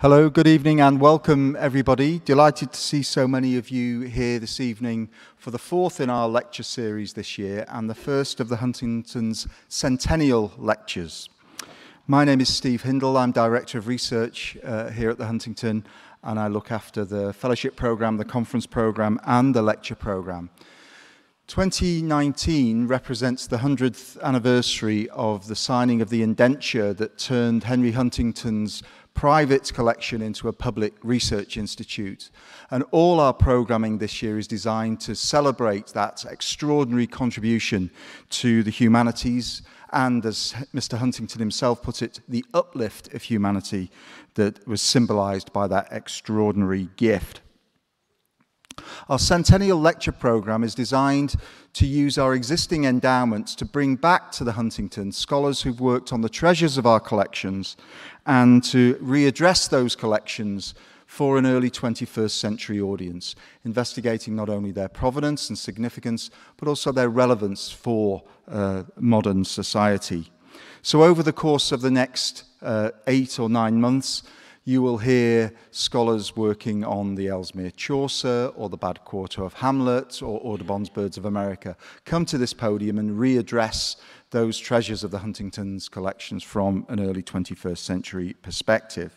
Hello, good evening, and welcome everybody. Delighted to see so many of you here this evening for the fourth in our lecture series this year and the first of the Huntington's Centennial Lectures. My name is Steve Hindle. I'm Director of Research uh, here at the Huntington, and I look after the fellowship program, the conference program, and the lecture program. 2019 represents the 100th anniversary of the signing of the indenture that turned Henry Huntington's private collection into a public research institute. And all our programming this year is designed to celebrate that extraordinary contribution to the humanities and, as Mr. Huntington himself put it, the uplift of humanity that was symbolized by that extraordinary gift. Our Centennial Lecture Programme is designed to use our existing endowments to bring back to the Huntington scholars who've worked on the treasures of our collections and to readdress those collections for an early 21st century audience, investigating not only their provenance and significance, but also their relevance for uh, modern society. So over the course of the next uh, eight or nine months, you will hear scholars working on the Ellesmere Chaucer or the Bad Quarter of Hamlet or Audubon's Birds of America come to this podium and readdress those treasures of the Huntington's collections from an early 21st century perspective.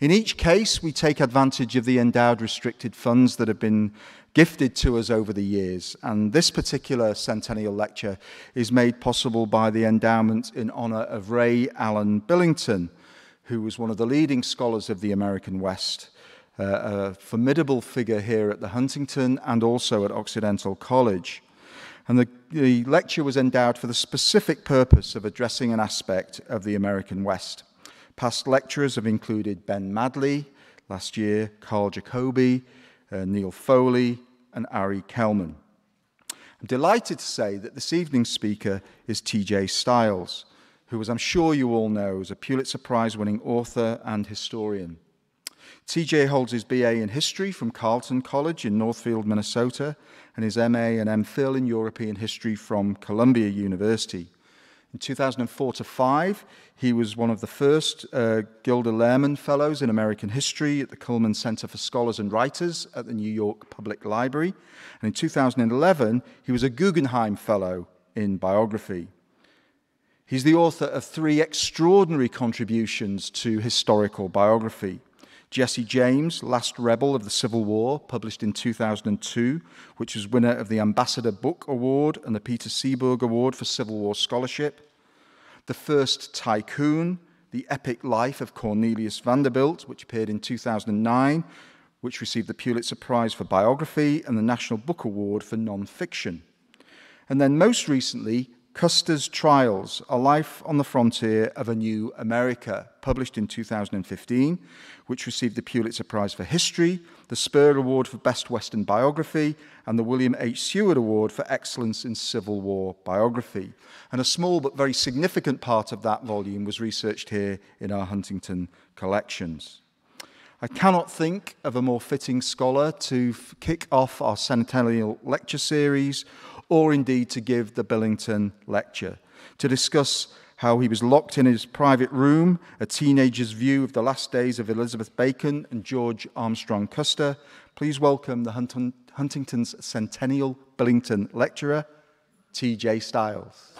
In each case, we take advantage of the endowed restricted funds that have been gifted to us over the years. And this particular centennial lecture is made possible by the endowment in honor of Ray Allen Billington, who was one of the leading scholars of the American West, uh, a formidable figure here at the Huntington and also at Occidental College. And the, the lecture was endowed for the specific purpose of addressing an aspect of the American West. Past lecturers have included Ben Madley last year, Karl Jacoby, uh, Neil Foley, and Ari Kelman. I'm delighted to say that this evening's speaker is TJ Stiles who, as I'm sure you all know, is a Pulitzer Prize winning author and historian. TJ holds his BA in history from Carleton College in Northfield, Minnesota, and his MA and MPhil in European history from Columbia University. In 2004 to 5, he was one of the first uh, Gilder Lehrman Fellows in American History at the Cullman Center for Scholars and Writers at the New York Public Library. And in 2011, he was a Guggenheim Fellow in Biography. He's the author of three extraordinary contributions to historical biography. Jesse James, Last Rebel of the Civil War, published in 2002, which was winner of the Ambassador Book Award and the Peter Seaborg Award for Civil War Scholarship. The First Tycoon, The Epic Life of Cornelius Vanderbilt, which appeared in 2009, which received the Pulitzer Prize for Biography and the National Book Award for Nonfiction. And then most recently, Custer's Trials, A Life on the Frontier of a New America, published in 2015, which received the Pulitzer Prize for History, the Spur Award for Best Western Biography, and the William H. Seward Award for Excellence in Civil War Biography. And a small but very significant part of that volume was researched here in our Huntington collections. I cannot think of a more fitting scholar to kick off our centennial lecture series or indeed to give the Billington lecture, to discuss how he was locked in his private room, a teenager's view of the last days of Elizabeth Bacon and George Armstrong Custer. Please welcome the Huntington's Centennial Billington lecturer, T.J. Stiles.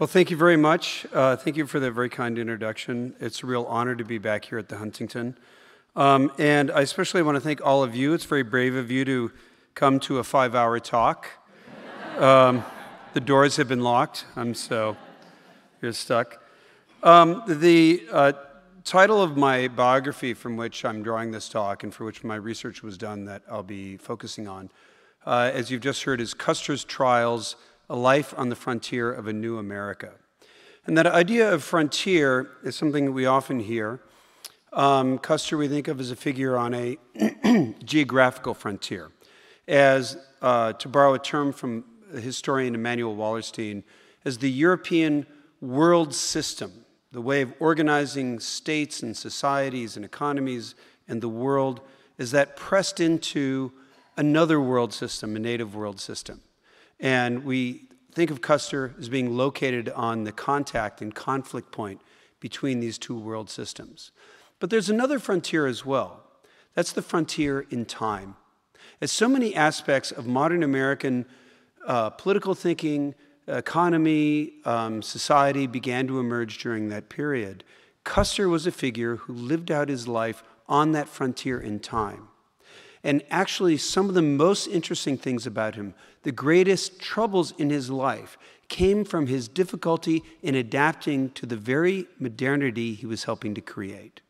Well, thank you very much. Uh, thank you for that very kind introduction. It's a real honor to be back here at the Huntington. Um, and I especially want to thank all of you. It's very brave of you to come to a five hour talk. Um, the doors have been locked, I'm so you're stuck. Um, the uh, title of my biography, from which I'm drawing this talk and for which my research was done, that I'll be focusing on, uh, as you've just heard, is Custer's Trials a life on the frontier of a new America. And that idea of frontier is something that we often hear. Um, Custer, we think of as a figure on a geographical frontier. As, uh, to borrow a term from historian Immanuel Wallerstein, as the European world system, the way of organizing states and societies and economies and the world, is that pressed into another world system, a native world system. And we think of Custer as being located on the contact and conflict point between these two world systems. But there's another frontier as well. That's the frontier in time. As so many aspects of modern American uh, political thinking, economy, um, society began to emerge during that period, Custer was a figure who lived out his life on that frontier in time. And actually, some of the most interesting things about him, the greatest troubles in his life, came from his difficulty in adapting to the very modernity he was helping to create.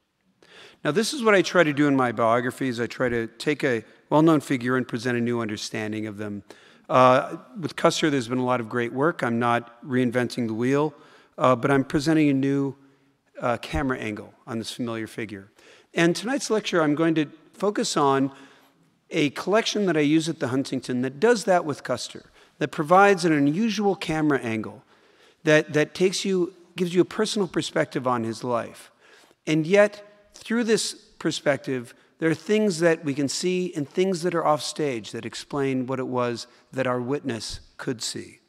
Now, this is what I try to do in my biographies. I try to take a well known figure and present a new understanding of them. Uh, with Custer, there's been a lot of great work. I'm not reinventing the wheel, uh, but I'm presenting a new uh, camera angle on this familiar figure. And tonight's lecture, I'm going to focus on a collection that I use at the Huntington that does that with Custer, that provides an unusual camera angle, that, that takes you, gives you a personal perspective on his life. And yet, through this perspective, there are things that we can see and things that are off stage that explain what it was that our witness could see.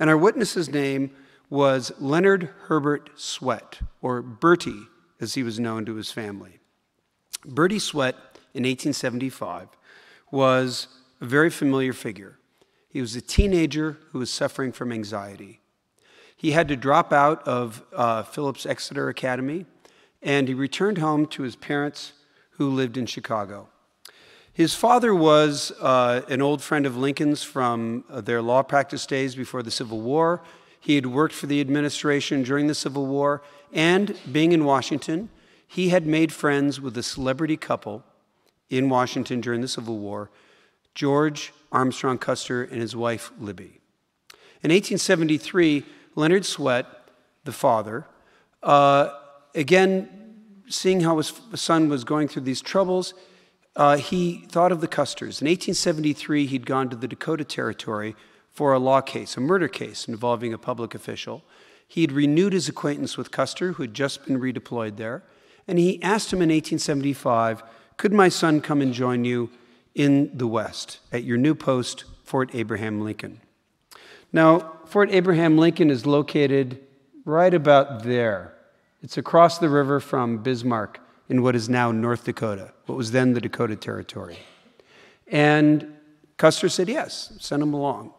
And our witness's name was Leonard Herbert Swett, or Bertie, as he was known to his family. Bertie Swett, in 1875, was a very familiar figure. He was a teenager who was suffering from anxiety. He had to drop out of uh, Phillips Exeter Academy, and he returned home to his parents who lived in Chicago. His father was uh, an old friend of Lincoln's from uh, their law practice days before the Civil War. He had worked for the administration during the Civil War, and being in Washington, he had made friends with a celebrity couple in Washington during the Civil War, George Armstrong Custer and his wife Libbie. In 1873, Leonard Swett, the father, uh, again, seeing how his son was going through these troubles, uh, he thought of the Custers. In 1873, he'd gone to the Dakota Territory for a law case, a murder case involving a public official. He had renewed his acquaintance with Custer, who had just been redeployed there, and he asked him in 1875 could my son come and join you in the West at your new post, Fort Abraham Lincoln? Now, Fort Abraham Lincoln is located right about there. It's across the river from Bismarck in what is now North Dakota, what was then the Dakota Territory. And Custer said yes, send him along.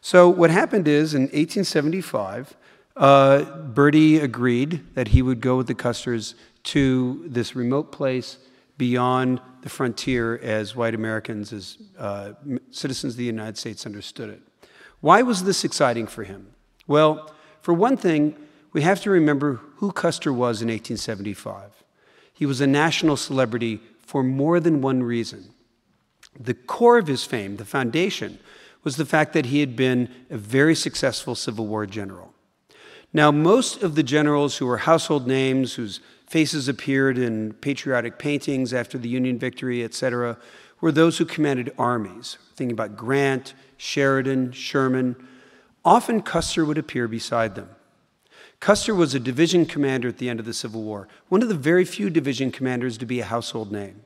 So what happened is in 1875, uh, Bertie agreed that he would go with the Custers to this remote place beyond the frontier as white Americans, as uh, citizens of the United States understood it. Why was this exciting for him? Well, for one thing, we have to remember who Custer was in 1875. He was a national celebrity for more than one reason. The core of his fame, the foundation, was the fact that he had been a very successful Civil War general. Now, most of the generals who were household names, whose faces appeared in patriotic paintings after the Union victory, etc., were those who commanded armies. Thinking about Grant, Sheridan, Sherman. Often Custer would appear beside them. Custer was a division commander at the end of the Civil War, one of the very few division commanders to be a household name.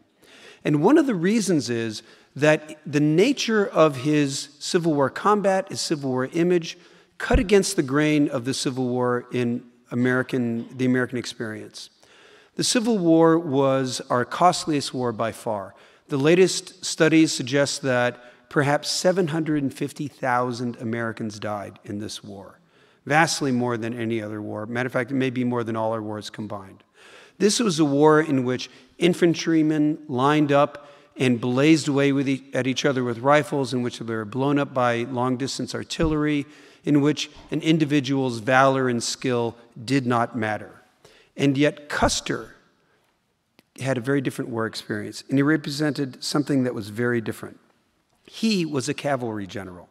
And one of the reasons is that the nature of his Civil War combat, his Civil War image, cut against the grain of the Civil War in American, the American experience. The Civil War was our costliest war by far. The latest studies suggest that perhaps 750,000 Americans died in this war, vastly more than any other war. Matter of fact, it may be more than all our wars combined. This was a war in which infantrymen lined up and blazed away e at each other with rifles, in which they were blown up by long distance artillery, in which an individual's valor and skill did not matter. And yet, Custer had a very different war experience, and he represented something that was very different. He was a cavalry general,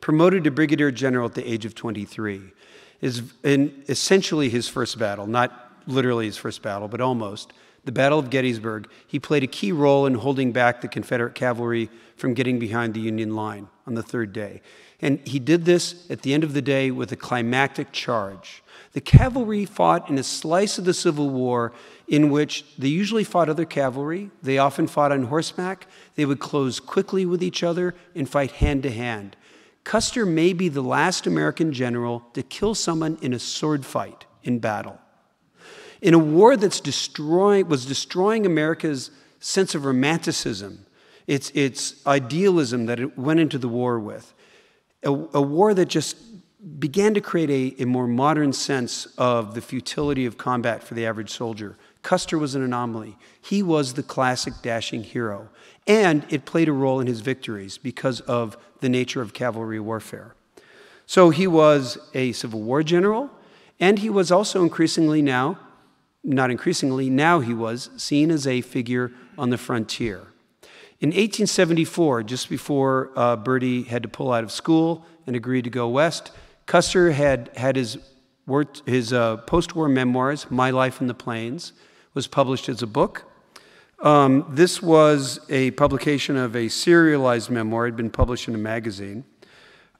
promoted to brigadier general at the age of 23. Is in essentially his first battle, not literally his first battle, but almost, the Battle of Gettysburg, he played a key role in holding back the Confederate cavalry from getting behind the Union line on the third day. And he did this at the end of the day with a climactic charge. The cavalry fought in a slice of the Civil War in which they usually fought other cavalry. They often fought on horseback. They would close quickly with each other and fight hand to hand. Custer may be the last American general to kill someone in a sword fight in battle. In a war that's destroying, was destroying America's sense of romanticism, its, its idealism that it went into the war with, a, a war that just began to create a, a more modern sense of the futility of combat for the average soldier. Custer was an anomaly. He was the classic dashing hero. And it played a role in his victories because of the nature of cavalry warfare. So he was a Civil War general, and he was also increasingly now, not increasingly, now he was seen as a figure on the frontier. In 1874, just before uh, Bertie had to pull out of school and agreed to go west, Custer had had his, his uh, post war memoirs, My Life in the Plains, was published as a book. Um, this was a publication of a serialized memoir, it had been published in a magazine.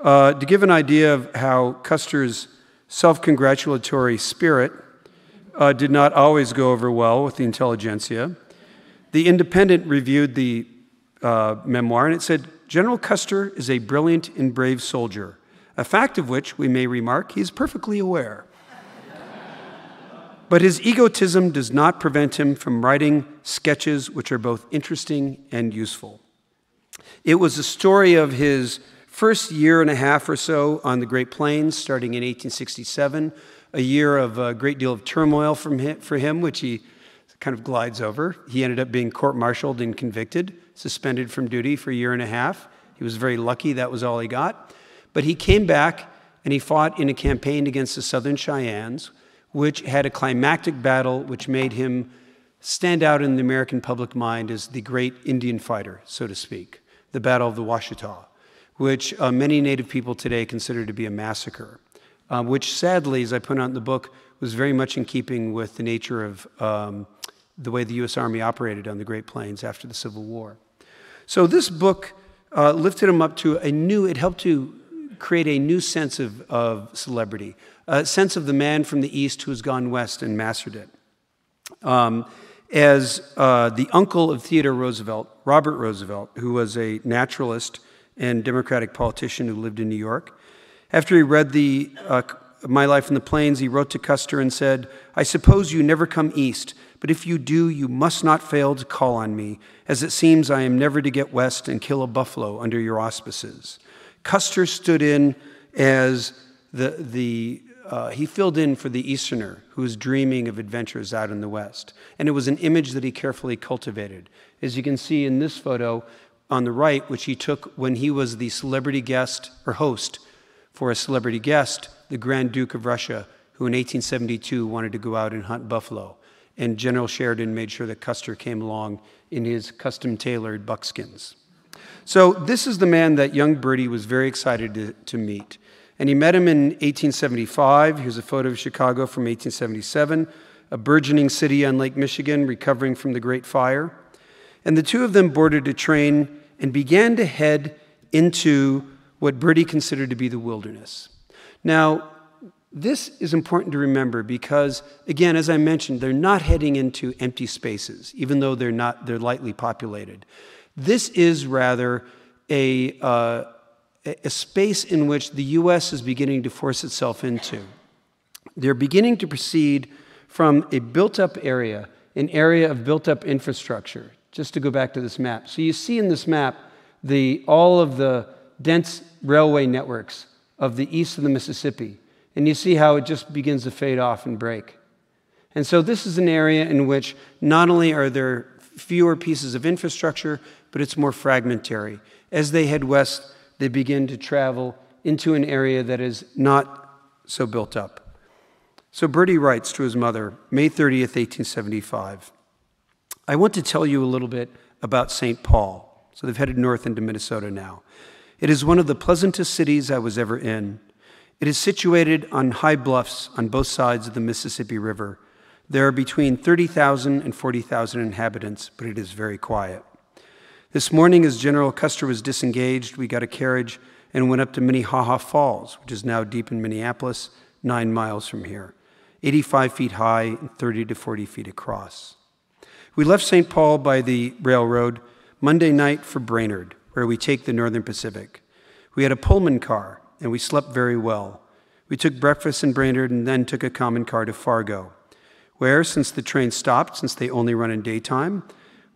Uh, to give an idea of how Custer's self congratulatory spirit uh, did not always go over well with the intelligentsia, the Independent reviewed the uh, memoir and it said General Custer is a brilliant and brave soldier a fact of which, we may remark, he is perfectly aware. but his egotism does not prevent him from writing sketches which are both interesting and useful. It was the story of his first year and a half or so on the Great Plains, starting in 1867, a year of a great deal of turmoil him, for him, which he kind of glides over. He ended up being court martialed and convicted, suspended from duty for a year and a half. He was very lucky that was all he got. But he came back and he fought in a campaign against the Southern Cheyennes, which had a climactic battle which made him stand out in the American public mind as the great Indian fighter, so to speak, the Battle of the Washita, which uh, many Native people today consider to be a massacre, uh, which sadly, as I put out in the book, was very much in keeping with the nature of um, the way the U.S. Army operated on the Great Plains after the Civil War. So this book uh, lifted him up to a new, it helped to create a new sense of, of celebrity, a sense of the man from the East who has gone west and mastered it. Um, as uh, the uncle of Theodore Roosevelt, Robert Roosevelt, who was a naturalist and Democratic politician who lived in New York, after he read the uh, My Life in the Plains, he wrote to Custer and said, I suppose you never come east, but if you do, you must not fail to call on me, as it seems I am never to get west and kill a buffalo under your auspices. Custer stood in as the, the uh, he filled in for the Easterner who was dreaming of adventures out in the West. And it was an image that he carefully cultivated. As you can see in this photo on the right, which he took when he was the celebrity guest or host for a celebrity guest, the Grand Duke of Russia, who in 1872 wanted to go out and hunt buffalo. And General Sheridan made sure that Custer came along in his custom tailored buckskins. So, this is the man that young Bertie was very excited to, to meet. And he met him in 1875. Here's a photo of Chicago from 1877, a burgeoning city on Lake Michigan recovering from the Great Fire. And the two of them boarded a train and began to head into what Bertie considered to be the wilderness. Now, this is important to remember because, again, as I mentioned, they're not heading into empty spaces, even though they're not they're lightly populated. This is rather a, uh, a space in which the U.S. is beginning to force itself into. They're beginning to proceed from a built up area, an area of built up infrastructure, just to go back to this map. So you see in this map the, all of the dense railway networks of the east of the Mississippi. And you see how it just begins to fade off and break. And so this is an area in which not only are there fewer pieces of infrastructure, but it's more fragmentary. As they head west, they begin to travel into an area that is not so built up. So Bertie writes to his mother, May 30th, 1875. I want to tell you a little bit about St. Paul. So they've headed north into Minnesota now. It is one of the pleasantest cities I was ever in. It is situated on high bluffs on both sides of the Mississippi River. There are between 30,000 and 40,000 inhabitants, but it is very quiet. This morning, as General Custer was disengaged, we got a carriage and went up to Minnehaha Falls, which is now deep in Minneapolis, nine miles from here. 85 feet high and 30 to 40 feet across. We left St. Paul by the railroad Monday night for Brainerd, where we take the Northern Pacific. We had a Pullman car, and we slept very well. We took breakfast in Brainerd and then took a common car to Fargo, where, since the train stopped, since they only run in daytime,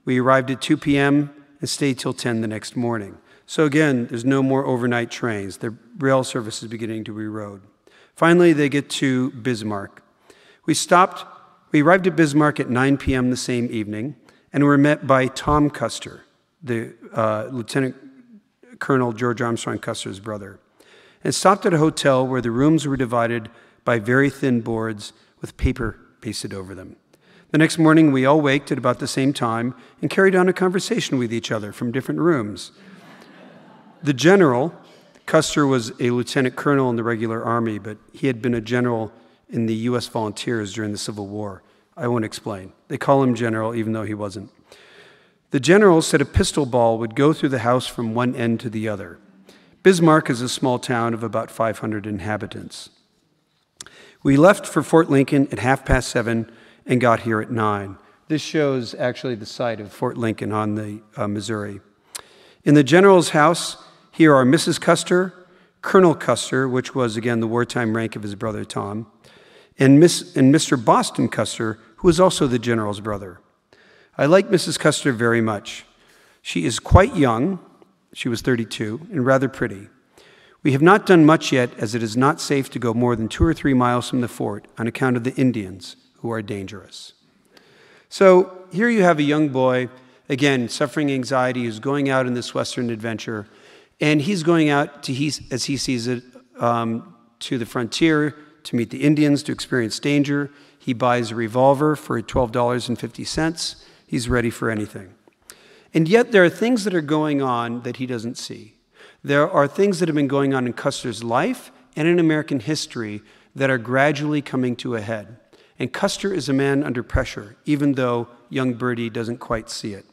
we arrived at 2 p.m. and stayed till 10 the next morning. So again, there's no more overnight trains. The rail service is beginning to reroad. Finally, they get to Bismarck. We stopped, we arrived at Bismarck at 9 p.m. the same evening, and were met by Tom Custer, the uh, Lieutenant Colonel George Armstrong Custer's brother, and stopped at a hotel where the rooms were divided by very thin boards with paper pasted over them. The next morning, we all waked at about the same time and carried on a conversation with each other from different rooms. The general, Custer was a lieutenant colonel in the regular army, but he had been a general in the U.S. volunteers during the Civil War. I won't explain. They call him general, even though he wasn't. The general said a pistol ball would go through the house from one end to the other. Bismarck is a small town of about 500 inhabitants. We left for Fort Lincoln at half past seven and got here at nine. This shows actually the site of Fort Lincoln on the uh, Missouri. In the general's house, here are Mrs. Custer, Colonel Custer, which was again the wartime rank of his brother Tom, and, Miss, and Mr. Boston Custer, who was also the general's brother. I like Mrs. Custer very much. She is quite young, she was 32, and rather pretty. We have not done much yet, as it is not safe to go more than two or three miles from the fort on account of the Indians, who are dangerous. So here you have a young boy, again, suffering anxiety, who's going out in this Western adventure, and he's going out, to, he, as he sees it, um, to the frontier to meet the Indians, to experience danger. He buys a revolver for $12.50. He's ready for anything. And yet, there are things that are going on that he doesn't see. There are things that have been going on in Custer's life and in American history that are gradually coming to a head. And Custer is a man under pressure, even though young Birdie doesn't quite see it.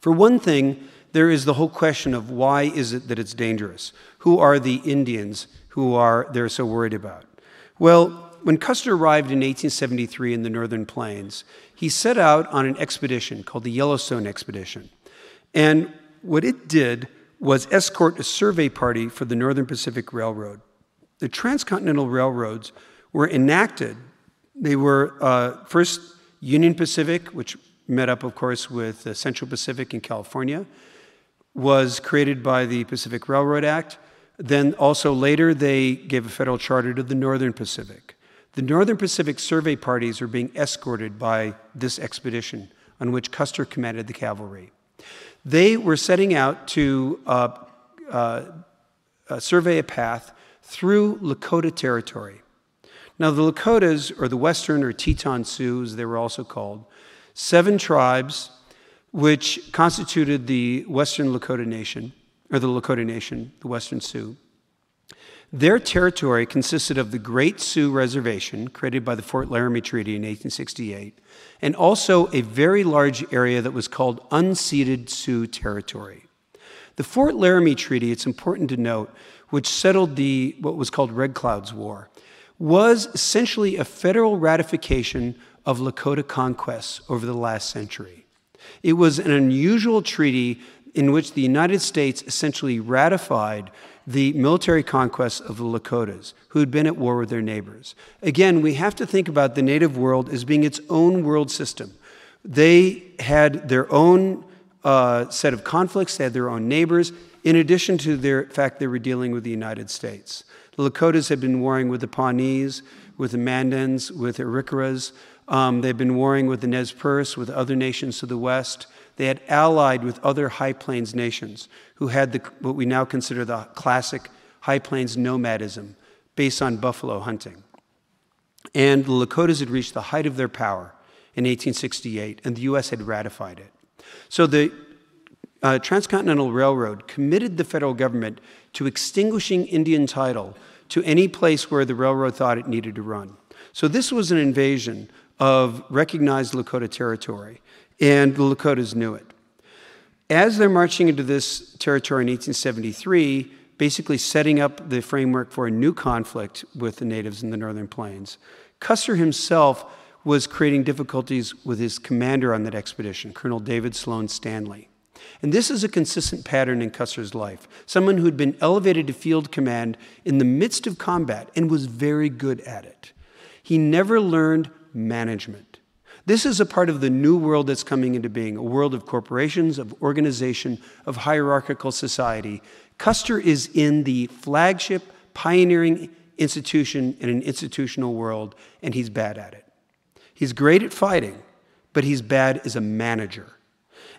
For one thing, there is the whole question of why is it that it's dangerous? Who are the Indians who are they're so worried about? Well, when Custer arrived in 1873 in the Northern Plains, he set out on an expedition called the Yellowstone Expedition. And what it did was escort a survey party for the Northern Pacific Railroad. The transcontinental railroads were enacted. They were uh, first Union Pacific, which met up, of course, with the Central Pacific in California, was created by the Pacific Railroad Act. Then also later, they gave a federal charter to the Northern Pacific. The Northern Pacific survey parties were being escorted by this expedition on which Custer commanded the cavalry. They were setting out to uh, uh, uh, survey a path through Lakota territory. Now, the Lakotas, or the Western or Teton Sioux, as they were also called, seven tribes which constituted the Western Lakota Nation, or the Lakota Nation, the Western Sioux. Their territory consisted of the Great Sioux Reservation, created by the Fort Laramie Treaty in 1868, and also a very large area that was called unceded Sioux territory. The Fort Laramie Treaty, it's important to note, which settled the what was called Red Cloud's War, was essentially a federal ratification of Lakota conquests over the last century. It was an unusual treaty in which the United States essentially ratified the military conquests of the Lakotas, who had been at war with their neighbors. Again, we have to think about the native world as being its own world system. They had their own uh, set of conflicts, they had their own neighbors, in addition to the fact they were dealing with the United States. The Lakotas had been warring with the Pawnees, with the Mandans, with the Arikaras. Um, they'd been warring with the Nez Perce, with other nations to the west. They had allied with other High Plains nations who had the, what we now consider the classic High Plains nomadism based on buffalo hunting. And the Lakotas had reached the height of their power in 1868, and the U.S. had ratified it. So the uh, Transcontinental Railroad committed the federal government to extinguishing Indian title to any place where the railroad thought it needed to run. So this was an invasion of recognized Lakota territory and the Lakotas knew it. As they're marching into this territory in 1873, basically setting up the framework for a new conflict with the natives in the Northern Plains, Custer himself was creating difficulties with his commander on that expedition, Colonel David Sloan Stanley. And this is a consistent pattern in Custer's life. Someone who'd been elevated to field command in the midst of combat and was very good at it. He never learned management. This is a part of the new world that's coming into being a world of corporations, of organization, of hierarchical society. Custer is in the flagship, pioneering institution in an institutional world, and he's bad at it. He's great at fighting, but he's bad as a manager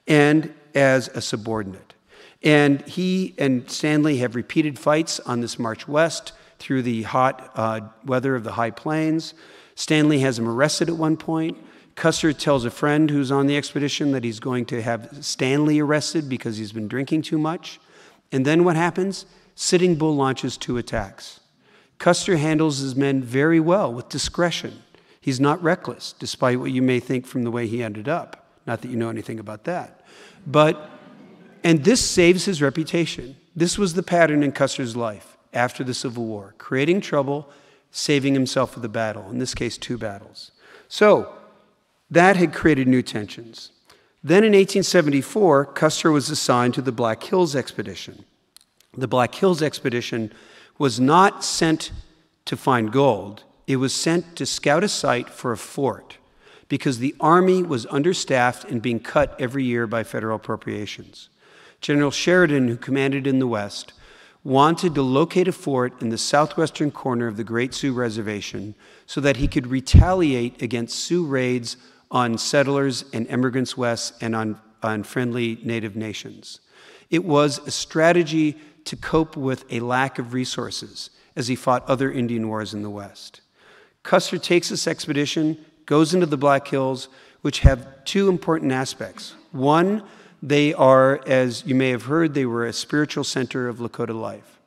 and as a subordinate. And he and Stanley have repeated fights on this march west through the hot uh, weather of the high plains. Stanley has him arrested at one point. Custer tells a friend who's on the expedition that he's going to have Stanley arrested because he's been drinking too much. And then what happens? Sitting Bull launches two attacks. Custer handles his men very well with discretion. He's not reckless, despite what you may think from the way he ended up. Not that you know anything about that. But, and this saves his reputation. This was the pattern in Custer's life after the Civil War creating trouble, saving himself for the battle, in this case, two battles. So, that had created new tensions. Then in 1874, Custer was assigned to the Black Hills expedition. The Black Hills expedition was not sent to find gold, it was sent to scout a site for a fort because the Army was understaffed and being cut every year by federal appropriations. General Sheridan, who commanded in the West, wanted to locate a fort in the southwestern corner of the Great Sioux Reservation so that he could retaliate against Sioux raids on settlers and immigrants west and on, on friendly native nations. It was a strategy to cope with a lack of resources as he fought other Indian wars in the West. Custer takes this expedition, goes into the Black Hills, which have two important aspects. One, they are, as you may have heard, they were a spiritual center of Lakota life.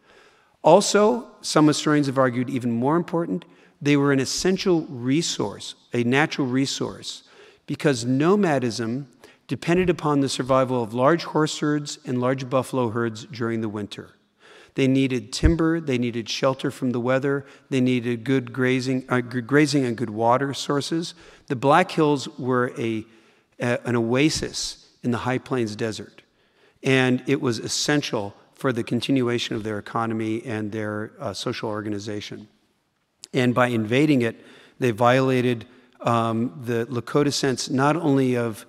Also, some historians have argued even more important, they were an essential resource, a natural resource, because nomadism depended upon the survival of large horse herds and large buffalo herds during the winter. They needed timber, they needed shelter from the weather, they needed good grazing, uh, good grazing and good water sources. The Black Hills were a, a, an oasis in the High Plains desert, and it was essential for the continuation of their economy and their uh, social organization. And by invading it, they violated um, the Lakota sense not only of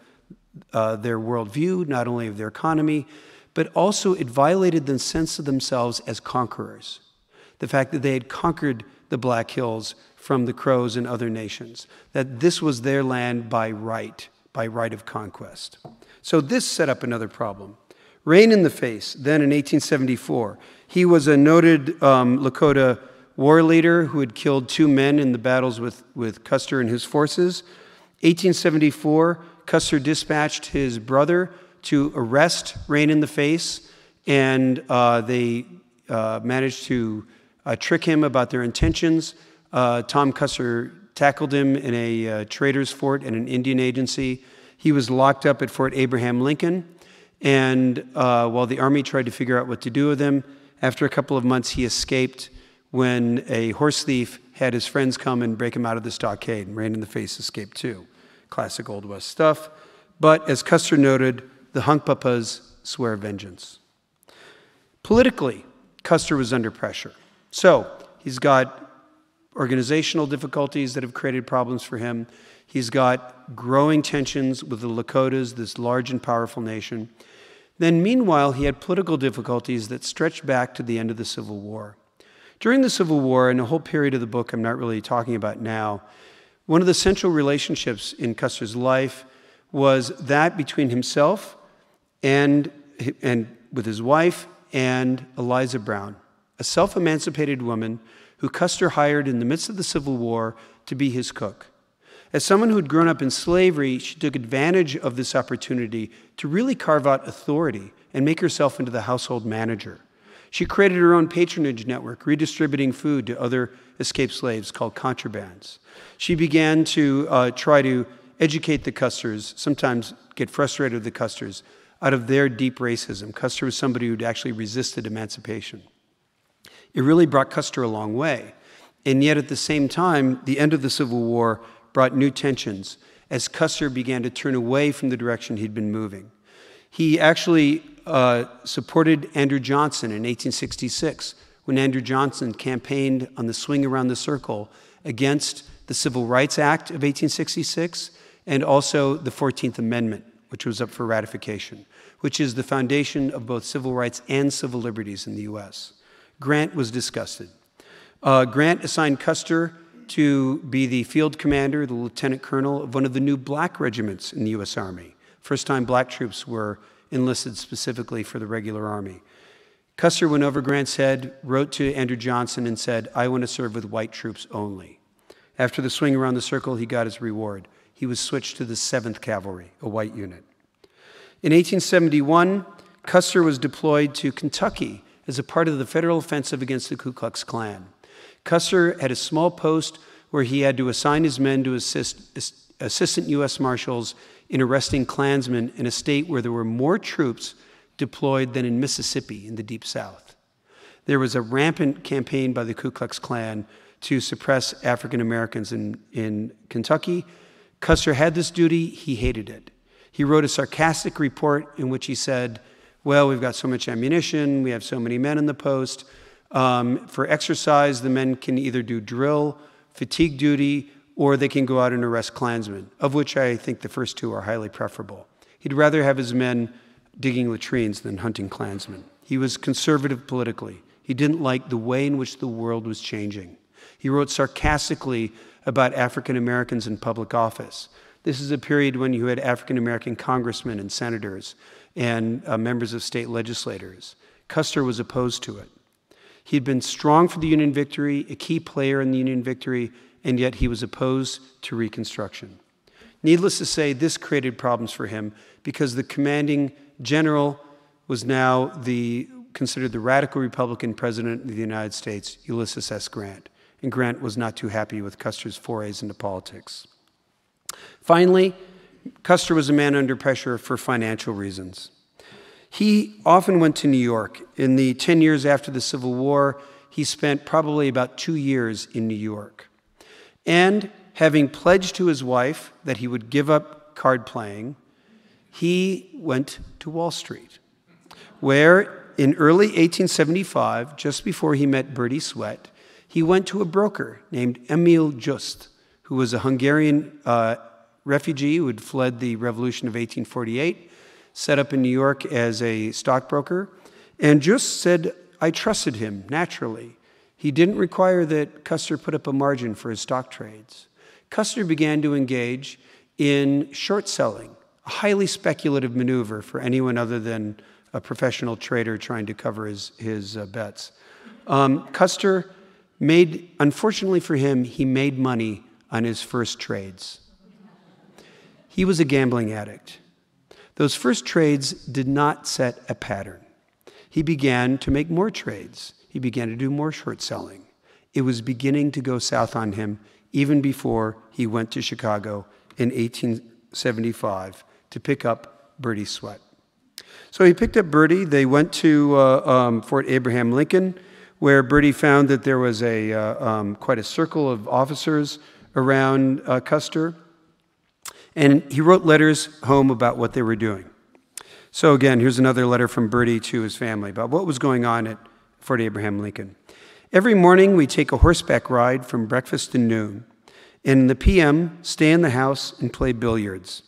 uh, their worldview, not only of their economy, but also it violated the sense of themselves as conquerors. The fact that they had conquered the Black Hills from the Crows and other nations, that this was their land by right, by right of conquest. So this set up another problem. Rain in the Face, then in 1874, he was a noted um, Lakota war leader who had killed two men in the battles with, with Custer and his forces. 1874, Custer dispatched his brother to arrest Rain in the Face, and uh, they uh, managed to uh, trick him about their intentions. Uh, Tom Custer tackled him in a uh, trader's fort in an Indian agency. He was locked up at Fort Abraham Lincoln, and uh, while the Army tried to figure out what to do with him, after a couple of months, he escaped when a horse thief had his friends come and break him out of the stockade, and Rain in the Face escaped too. Classic Old West stuff. But as Custer noted, the Hunkpapas swear vengeance. Politically, Custer was under pressure. So he's got organizational difficulties that have created problems for him. He's got growing tensions with the Lakotas, this large and powerful nation. Then, meanwhile, he had political difficulties that stretched back to the end of the Civil War. During the Civil War, and a whole period of the book I'm not really talking about now, one of the central relationships in Custer's life was that between himself and, and with his wife and Eliza Brown, a self emancipated woman who Custer hired in the midst of the Civil War to be his cook. As someone who'd grown up in slavery, she took advantage of this opportunity to really carve out authority and make herself into the household manager. She created her own patronage network, redistributing food to other escaped slaves called contrabands. She began to uh, try to educate the Custers, sometimes get frustrated with the Custers, out of their deep racism. Custer was somebody who'd actually resisted emancipation. It really brought Custer a long way. And yet, at the same time, the end of the Civil War brought new tensions as Custer began to turn away from the direction he'd been moving. He actually uh, supported Andrew Johnson in 1866 when Andrew Johnson campaigned on the swing around the circle against the Civil Rights Act of 1866 and also the 14th Amendment, which was up for ratification, which is the foundation of both civil rights and civil liberties in the US. Grant was disgusted. Uh, Grant assigned Custer to be the field commander, the lieutenant colonel of one of the new black regiments in the US Army. First time black troops were enlisted specifically for the regular army. Custer went over Grant's head, wrote to Andrew Johnson, and said, I want to serve with white troops only. After the swing around the circle, he got his reward. He was switched to the 7th Cavalry, a white unit. In 1871, Custer was deployed to Kentucky as a part of the federal offensive against the Ku Klux Klan. Custer had a small post where he had to assign his men to assist assistant U.S. Marshals in arresting Klansmen in a state where there were more troops deployed than in Mississippi in the Deep South. There was a rampant campaign by the Ku Klux Klan to suppress African Americans in, in Kentucky. Custer had this duty, he hated it. He wrote a sarcastic report in which he said, Well, we've got so much ammunition, we have so many men in the post. Um, for exercise, the men can either do drill, fatigue duty, or they can go out and arrest Klansmen, of which I think the first two are highly preferable. He'd rather have his men digging latrines than hunting Klansmen. He was conservative politically. He didn't like the way in which the world was changing. He wrote sarcastically about African Americans in public office. This is a period when you had African American congressmen and senators and uh, members of state legislators. Custer was opposed to it. He'd been strong for the Union victory, a key player in the Union victory, and yet he was opposed to Reconstruction. Needless to say, this created problems for him because the commanding general was now the, considered the radical Republican president of the United States, Ulysses S. Grant. And Grant was not too happy with Custer's forays into politics. Finally, Custer was a man under pressure for financial reasons. He often went to New York. In the 10 years after the Civil War, he spent probably about two years in New York. And having pledged to his wife that he would give up card playing, he went to Wall Street, where in early 1875, just before he met Bertie Swett, he went to a broker named Emil Justh, who was a Hungarian uh, refugee who had fled the revolution of 1848, set up in New York as a stockbroker. And Justh said, I trusted him naturally. He didn't require that Custer put up a margin for his stock trades. Custer began to engage in short selling, a highly speculative maneuver for anyone other than a professional trader trying to cover his, his uh, bets. Um, Custer made, unfortunately for him, he made money on his first trades. He was a gambling addict. Those first trades did not set a pattern. He began to make more trades he began to do more short selling. It was beginning to go south on him even before he went to Chicago in 1875 to pick up Bertie Swett. So he picked up Bertie. They went to uh, um, Fort Abraham Lincoln, where Bertie found that there was a, uh, um, quite a circle of officers around uh, Custer. And he wrote letters home about what they were doing. So, again, here's another letter from Bertie to his family about what was going on at Fort Abraham Lincoln. Every morning we take a horseback ride from breakfast to noon, and in the PM, stay in the house and play billiards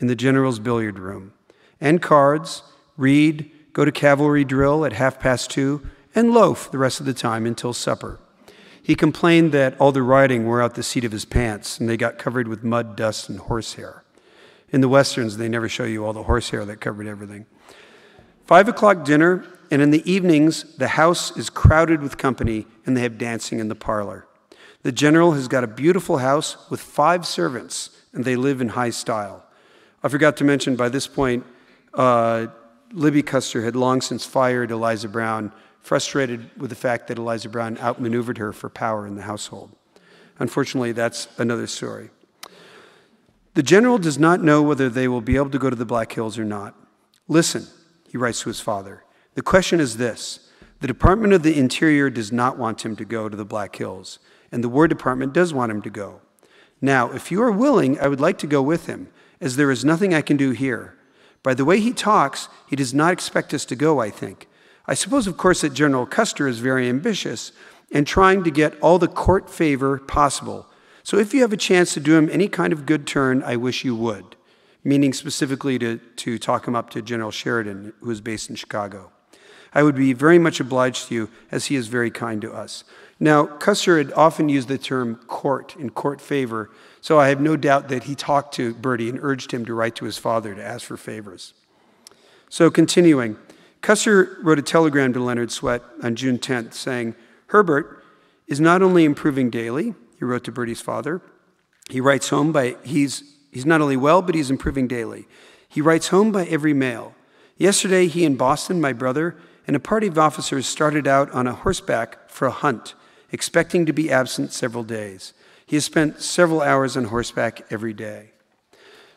in the general's billiard room, and cards, read, go to cavalry drill at half past two, and loaf the rest of the time until supper. He complained that all the riding wore out the seat of his pants, and they got covered with mud, dust, and horsehair. In the westerns, they never show you all the horsehair that covered everything. Five o'clock dinner, and in the evenings, the house is crowded with company and they have dancing in the parlor. The general has got a beautiful house with five servants and they live in high style. I forgot to mention by this point, uh, Libbie Custer had long since fired Eliza Brown, frustrated with the fact that Eliza Brown outmaneuvered her for power in the household. Unfortunately, that's another story. The general does not know whether they will be able to go to the Black Hills or not. Listen, he writes to his father. The question is this The Department of the Interior does not want him to go to the Black Hills, and the War Department does want him to go. Now, if you are willing, I would like to go with him, as there is nothing I can do here. By the way he talks, he does not expect us to go, I think. I suppose, of course, that General Custer is very ambitious and trying to get all the court favor possible. So if you have a chance to do him any kind of good turn, I wish you would, meaning specifically to, to talk him up to General Sheridan, who is based in Chicago. I would be very much obliged to you, as he is very kind to us. Now, Custer had often used the term court in court favor, so I have no doubt that he talked to Bertie and urged him to write to his father to ask for favors. So, continuing, Custer wrote a telegram to Leonard Swett on June 10th saying, Herbert is not only improving daily, he wrote to Bertie's father. He writes home by, he's, he's not only well, but he's improving daily. He writes home by every mail. Yesterday, he and Boston, my brother, and a party of officers started out on a horseback for a hunt, expecting to be absent several days. He has spent several hours on horseback every day.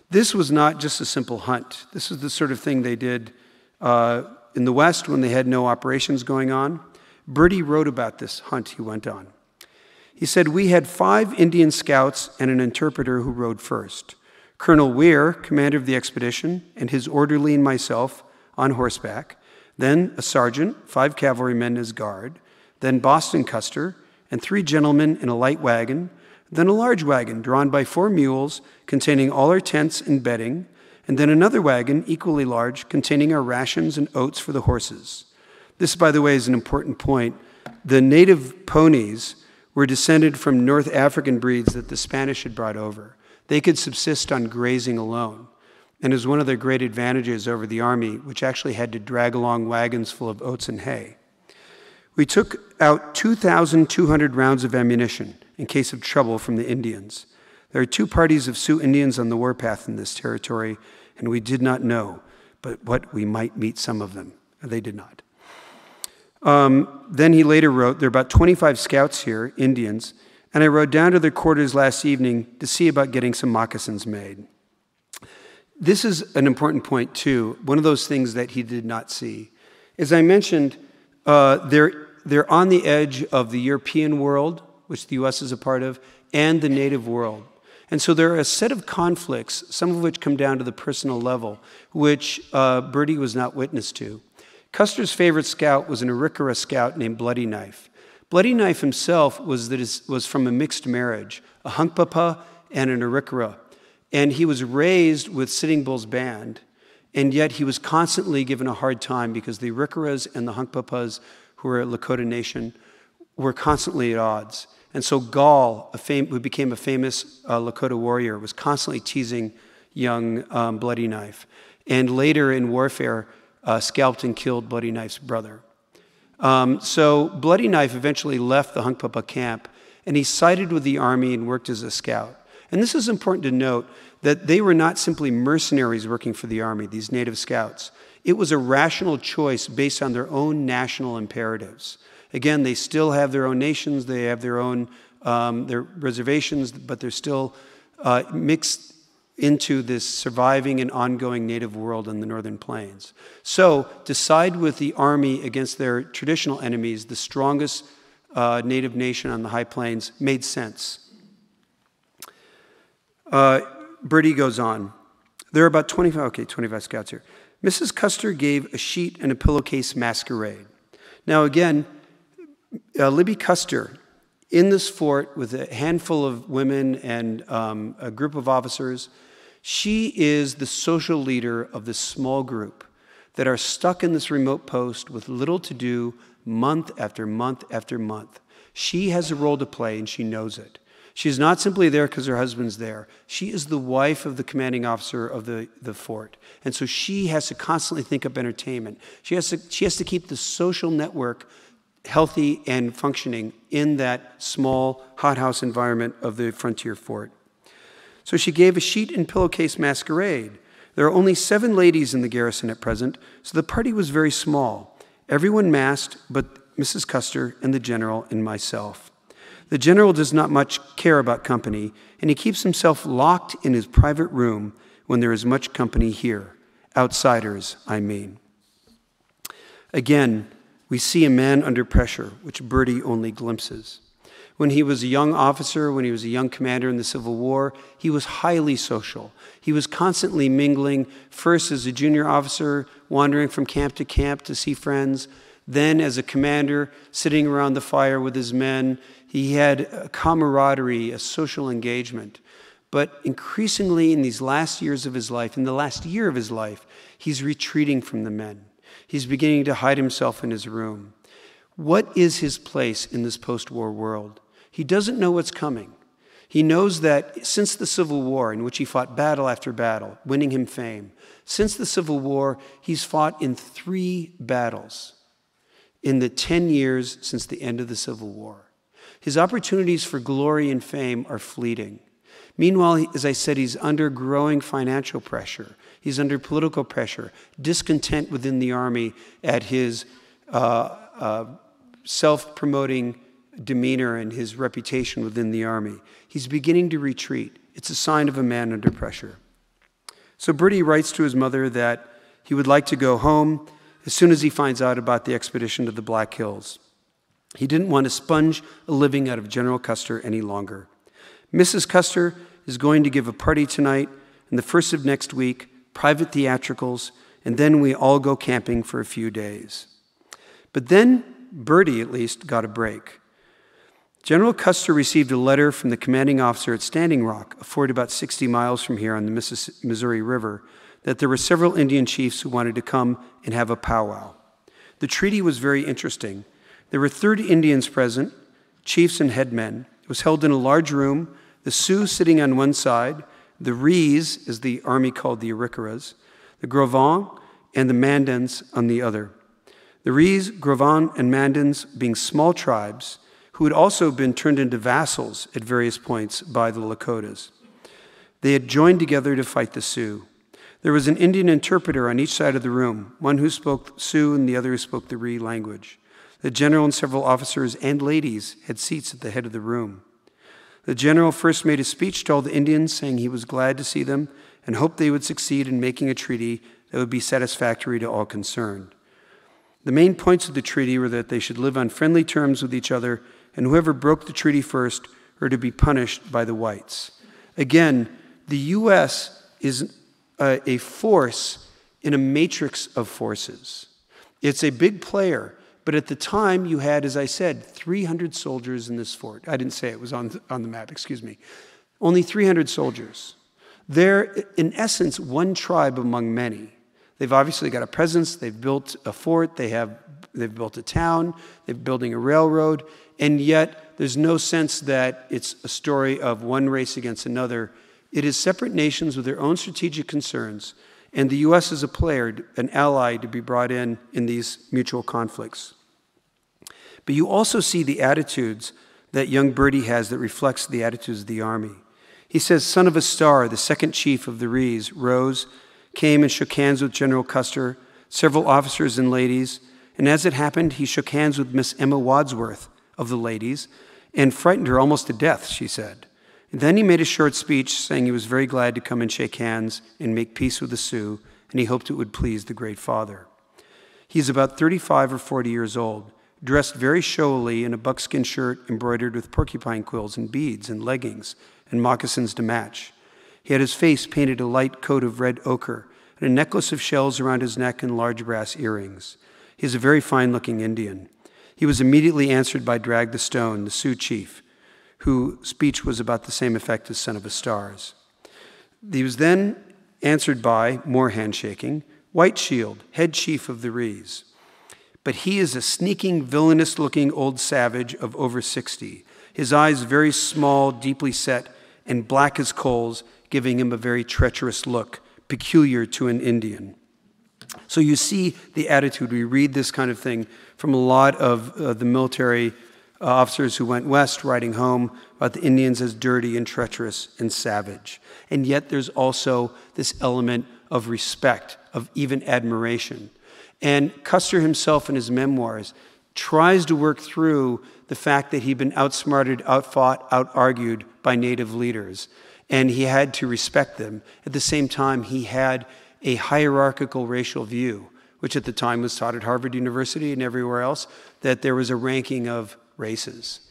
This was not just a simple hunt. This was the sort of thing they did uh, in the West when they had no operations going on. Bertie wrote about this hunt he went on. He said, We had five Indian scouts and an interpreter who rode first. Colonel Weir, commander of the expedition, and his orderly and myself on horseback, then a sergeant, five cavalrymen as guard, then Boston Custer, and three gentlemen in a light wagon, then a large wagon drawn by four mules containing all our tents and bedding, and then another wagon, equally large, containing our rations and oats for the horses. This, by the way, is an important point. The native ponies were descended from North African breeds that the Spanish had brought over. They could subsist on grazing alone, and is one of their great advantages over the army, which actually had to drag along wagons full of oats and hay. We took out 2,200 rounds of ammunition in case of trouble from the Indians. There are two parties of Sioux Indians on the warpath in this territory, and we did not know, but what we might meet some of them. They did not. Um, then he later wrote, There are about 25 scouts here, Indians, and I rode down to their quarters last evening to see about getting some moccasins made. This is an important point, too. One of those things that he did not see. As I mentioned, uh, they're, they're on the edge of the European world, which the US is a part of, and the native world. And so there are a set of conflicts, some of which come down to the personal level, which uh, Bertie was not witness to. Custer's favorite scout was an Arikara scout named Bloody Knife. Bloody Knife himself was, that was from a mixed marriage, a Hunkpapa and an Arikara. And he was raised with Sitting Bull's band, and yet he was constantly given a hard time because the Arikaras and the Hunkpapas, who were a Lakota nation, were constantly at odds. And so Gall, who became a famous uh, Lakota warrior, was constantly teasing young um, Bloody Knife. And later in warfare, uh, scalped and killed Bloody Knife's brother. Um, so Bloody Knife eventually left the Hunkpapa camp and he sided with the army and worked as a scout. And this is important to note that they were not simply mercenaries working for the army, these native scouts. It was a rational choice based on their own national imperatives. Again, they still have their own nations, they have their own um, their reservations, but they're still uh, mixed into this surviving and ongoing native world in the northern plains. So, to side with the army against their traditional enemies, the strongest uh, native nation on the high plains, made sense. Uh, Bertie goes on. There are about 25, okay, 25 scouts here. Mrs. Custer gave a sheet and a pillowcase masquerade. Now, again, uh, Libbie Custer, in this fort with a handful of women and um, a group of officers, she is the social leader of this small group that are stuck in this remote post with little to do month after month after month. She has a role to play and she knows it. She's not simply there because her husband's there. She is the wife of the commanding officer of the, the fort. And so she has to constantly think up entertainment. She has, to, she has to keep the social network healthy and functioning in that small hothouse environment of the frontier fort. So she gave a sheet and pillowcase masquerade. There are only seven ladies in the garrison at present, so the party was very small. Everyone masked but Mrs. Custer and the general and myself. The general does not much care about company, and he keeps himself locked in his private room when there is much company here. Outsiders, I mean. Again, we see a man under pressure, which Bertie only glimpses. When he was a young officer, when he was a young commander in the Civil War, he was highly social. He was constantly mingling, first as a junior officer, wandering from camp to camp to see friends, then as a commander, sitting around the fire with his men. He had a camaraderie, a social engagement. But increasingly, in these last years of his life, in the last year of his life, he's retreating from the men. He's beginning to hide himself in his room. What is his place in this post war world? He doesn't know what's coming. He knows that since the Civil War, in which he fought battle after battle, winning him fame, since the Civil War, he's fought in three battles in the 10 years since the end of the Civil War. His opportunities for glory and fame are fleeting. Meanwhile, as I said, he's under growing financial pressure. He's under political pressure, discontent within the army at his uh, uh, self promoting demeanor and his reputation within the army. He's beginning to retreat. It's a sign of a man under pressure. So Bertie writes to his mother that he would like to go home as soon as he finds out about the expedition to the Black Hills. He didn't want to sponge a living out of General Custer any longer. Mrs. Custer is going to give a party tonight and the first of next week, private theatricals, and then we all go camping for a few days. But then Bertie, at least, got a break. General Custer received a letter from the commanding officer at Standing Rock, a fort about 60 miles from here on the Missouri River, that there were several Indian chiefs who wanted to come and have a powwow. The treaty was very interesting. There were 30 Indians present, chiefs and headmen. It was held in a large room, the Sioux sitting on one side, the Rees, as the army called the Arikaras, the Ventres, and the Mandans on the other. The Rees, Ventres, and Mandans being small tribes, who had also been turned into vassals at various points by the Lakotas. They had joined together to fight the Sioux. There was an Indian interpreter on each side of the room, one who spoke Sioux and the other who spoke the Ree language. The general and several officers and ladies had seats at the head of the room. The general first made a speech to all the Indians, saying he was glad to see them and hoped they would succeed in making a treaty that would be satisfactory to all concerned. The main points of the treaty were that they should live on friendly terms with each other and whoever broke the treaty first were to be punished by the whites. Again, the U.S. is a, a force in a matrix of forces. It's a big player, but at the time you had, as I said, 300 soldiers in this fort. I didn't say it was on, on the map, excuse me. Only 300 soldiers. They're, in essence, one tribe among many. They've obviously got a presence, they've built a fort, they have, they've built a town, they're building a railroad, and yet there's no sense that it's a story of one race against another. It is separate nations with their own strategic concerns, and the U.S. is a player, an ally to be brought in in these mutual conflicts. But you also see the attitudes that young Bertie has that reflects the attitudes of the army. He says, Son of a Star, the second chief of the Rees, rose, came and shook hands with General Custer, several officers and ladies, and as it happened, he shook hands with Miss Emma Wadsworth, of the ladies and frightened her almost to death, she said. And then he made a short speech saying he was very glad to come and shake hands and make peace with the Sioux, and he hoped it would please the Great Father. He is about 35 or 40 years old, dressed very showily in a buckskin shirt embroidered with porcupine quills and beads and leggings and moccasins to match. He had his face painted a light coat of red ochre and a necklace of shells around his neck and large brass earrings. He is a very fine looking Indian. He was immediately answered by Drag the Stone, the Sioux chief, whose speech was about the same effect as Son of a Stars. He was then answered by, more handshaking, White Shield, head chief of the Rees. But he is a sneaking, villainous looking old savage of over 60, his eyes very small, deeply set, and black as coals, giving him a very treacherous look, peculiar to an Indian. So you see the attitude. We read this kind of thing from a lot of uh, the military Uh, officers who went west writing home about the Indians as dirty and treacherous and savage. And yet there's also this element of respect, of even admiration. And Custer himself in his memoirs tries to work through the fact that he'd been outsmarted, outfought, outargued by native leaders. And he had to respect them. At the same time, he had a hierarchical racial view which at the time was taught at Harvard University and everywhere else, that there was a ranking of races.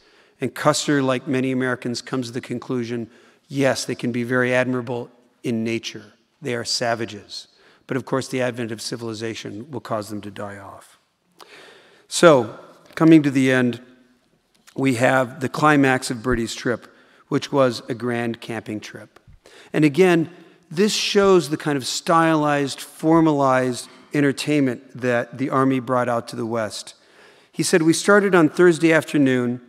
And Custer, like many Americans, comes to the conclusion yes, they can be very admirable in nature. They are savages. But of course, the advent of civilization will cause them to die off. So, coming to the end, we have the climax of Bertie's trip, which was a grand camping trip. And again, this shows the kind of stylized, formalized entertainment that the Army brought out to the West. He said, We started on Thursday afternoon,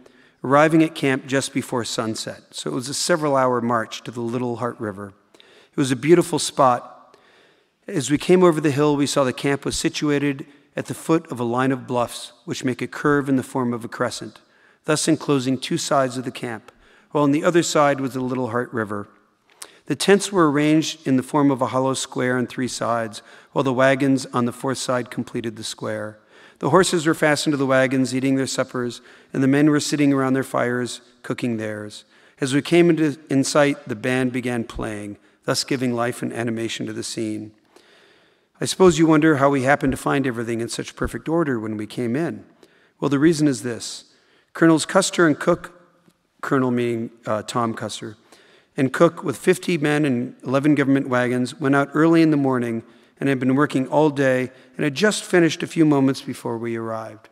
arriving at camp just before sunset. So it was a several hour march to the Little Heart River. It was a beautiful spot. As we came over the hill, we saw the camp was situated at the foot of a line of bluffs, which make a curve in the form of a crescent, thus enclosing two sides of the camp, while on the other side was the Little Heart River. The tents were arranged in the form of a hollow square on three sides, while the wagons on the fourth side completed the square. The horses were fastened to the wagons, eating their suppers, and the men were sitting around their fires, cooking theirs. As we came into, in sight, the band began playing, thus giving life and animation to the scene. I suppose you wonder how we happened to find everything in such perfect order when we came in. Well, the reason is this Colonels Custer and Cooke, Colonel meaning uh, Tom Custer, and Cooke, with 50 men and 11 government wagons, went out early in the morning and had been working all day and had just finished a few moments before we arrived.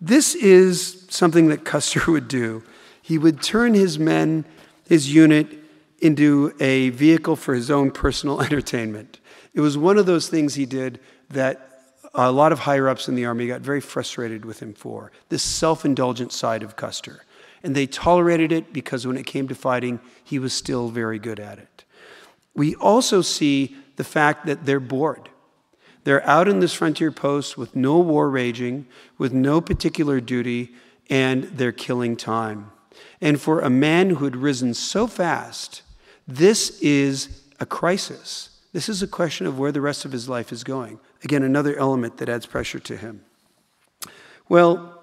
This is something that Custer would do. He would turn his men, his unit, into a vehicle for his own personal entertainment. It was one of those things he did that a lot of higher ups in the Army got very frustrated with him for this self indulgent side of Custer. And they tolerated it because when it came to fighting, he was still very good at it. We also see the fact that they're bored. They're out in this frontier post with no war raging, with no particular duty, and they're killing time. And for a man who had risen so fast, this is a crisis. This is a question of where the rest of his life is going. Again, another element that adds pressure to him. Well,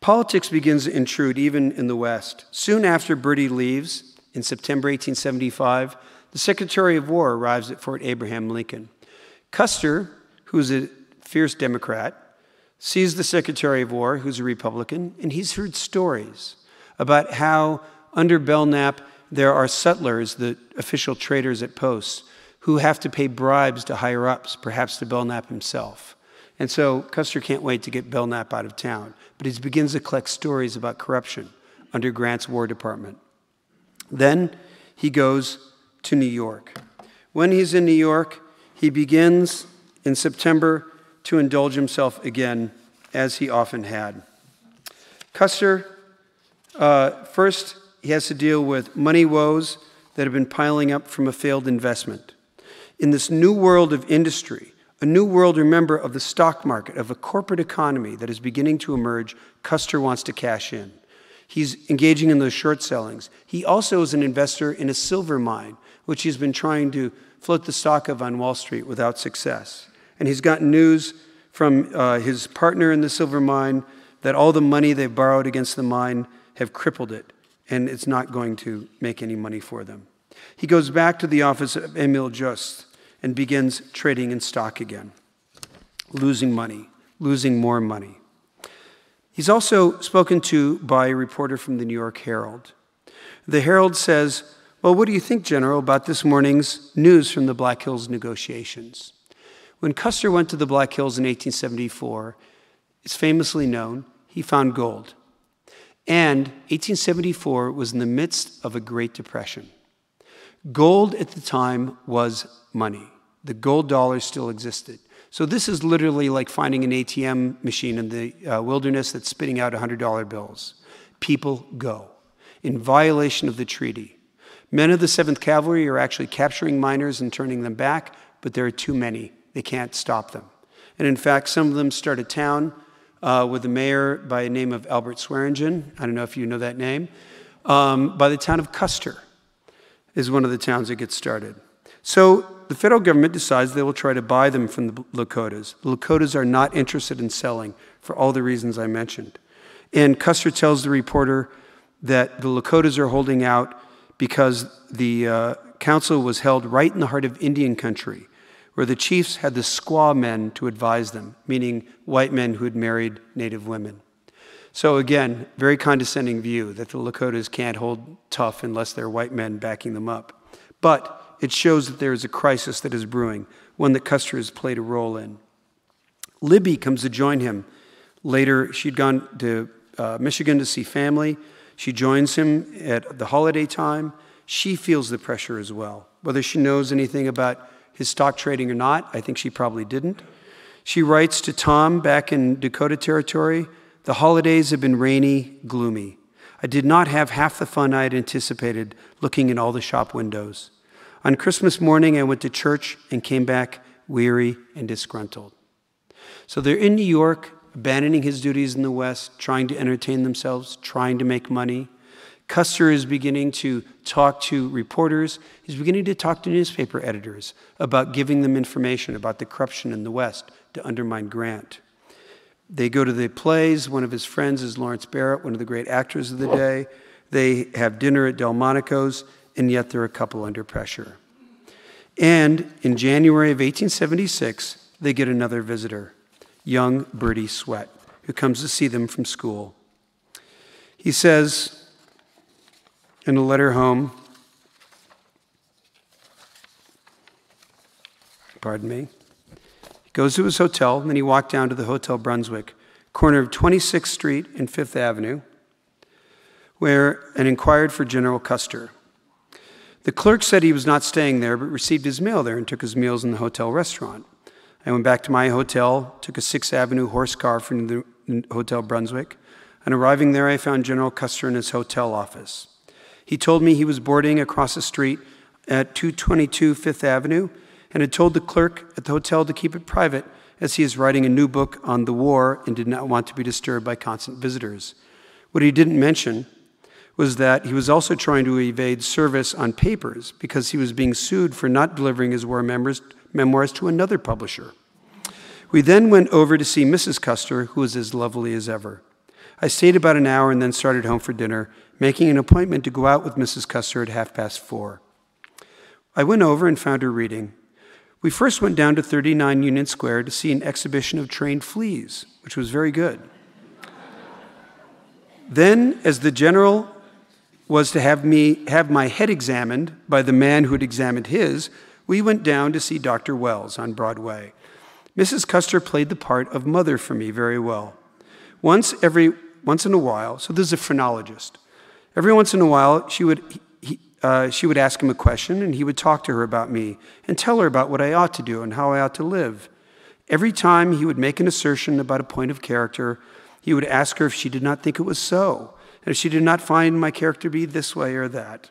Politics begins to intrude even in the West. Soon after Bertie leaves, in September 1875, the Secretary of War arrives at Fort Abraham Lincoln. Custer, who's a fierce Democrat, sees the Secretary of War, who's a Republican, and he's heard stories about how under Belknap there are sutlers, the official traders at posts, who have to pay bribes to higher ups, perhaps to Belknap himself. And so Custer can't wait to get Belknap out of town, but he begins to collect stories about corruption under Grant's War Department. Then he goes to New York. When he's in New York, he begins in September to indulge himself again, as he often had. Custer, uh, first, he has to deal with money woes that have been piling up from a failed investment. In this new world of industry, a new world, remember, of the stock market, of a corporate economy that is beginning to emerge. Custer wants to cash in. He's engaging in those short sellings. He also is an investor in a silver mine, which he's been trying to float the stock of on Wall Street without success. And he's gotten news from uh, his partner in the silver mine that all the money they've borrowed against the mine have crippled it, and it's not going to make any money for them. He goes back to the office of Emil Justh and begins trading in stock again, losing money, losing more money. He's also spoken to by a reporter from the New York Herald. The Herald says, Well, what do you think, General, about this morning's news from the Black Hills negotiations? When Custer went to the Black Hills in 1874, it's famously known he found gold. And 1874 was in the midst of a Great Depression. Gold at the time was money. The gold dollar still existed. So this is literally like finding an ATM machine in the uh, wilderness that's spitting out $100 bills. People go in violation of the treaty. Men of the 7th Cavalry are actually capturing miners and turning them back, but there are too many. They can't stop them. And in fact, some of them start a town uh, with a mayor by the name of Albert Swearengen. I don't know if you know that name. Um, by the town of Custer is one of the towns that gets started. So the federal government decides they will try to buy them from the Lakotas. The Lakotas are not interested in selling for all the reasons I mentioned. And Custer tells the reporter that the Lakotas are holding out because the uh, council was held right in the heart of Indian country, where the chiefs had the squaw men to advise them, meaning white men who had married native women. So, again, very condescending view that the Lakotas can't hold tough unless there are white men backing them up. But it shows that there is a crisis that is brewing, one that Custer has played a role in. Libbie comes to join him. Later, she'd gone to uh, Michigan to see family. She joins him at the holiday time. She feels the pressure as well. Whether she knows anything about his stock trading or not, I think she probably didn't. She writes to Tom back in Dakota Territory The holidays have been rainy, gloomy. I did not have half the fun I had anticipated looking in all the shop windows. On Christmas morning, I went to church and came back weary and disgruntled. So they're in New York, abandoning his duties in the West, trying to entertain themselves, trying to make money. Custer is beginning to talk to reporters. He's beginning to talk to newspaper editors about giving them information about the corruption in the West to undermine Grant. They go to the plays. One of his friends is Lawrence Barrett, one of the great actors of the day. They have dinner at Delmonico's, and yet they're a couple under pressure. And in January of 1876, they get another visitor young Bertie Swett, who comes to see them from school. He says in a letter home, pardon me, he goes to his hotel, and then he walked down to the Hotel Brunswick, corner of 26th Street and Fifth Avenue, where and inquired for General Custer. The clerk said he was not staying there, but received his mail there and took his meals in the hotel restaurant. I went back to my hotel, took a Sixth Avenue horse car from the Hotel Brunswick, and arriving there, I found General Custer in his hotel office. He told me he was boarding across the street at 222 Fifth Avenue and had told the clerk at the hotel to keep it private as he is writing a new book on the war and did not want to be disturbed by constant visitors. What he didn't mention was that he was also trying to evade service on papers because he was being sued for not delivering his war members memoirs to another publisher. We then went over to see Mrs. Custer, who was as lovely as ever. I stayed about an hour and then started home for dinner, making an appointment to go out with Mrs. Custer at half past four. I went over and found her reading. We first went down to 39 Union Square to see an exhibition of trained fleas, which was very good. then, as the general was to have me have my head examined by the man who had examined his, we went down to see Dr. Wells on Broadway. Mrs. Custer played the part of mother for me very well. Once every once in a while, so this is a phrenologist. Every once in a while, she would he, uh, she would ask him a question, and he would talk to her about me and tell her about what I ought to do and how I ought to live. Every time he would make an assertion about a point of character, he would ask her if she did not think it was so, and if she did not find my character be this way or that.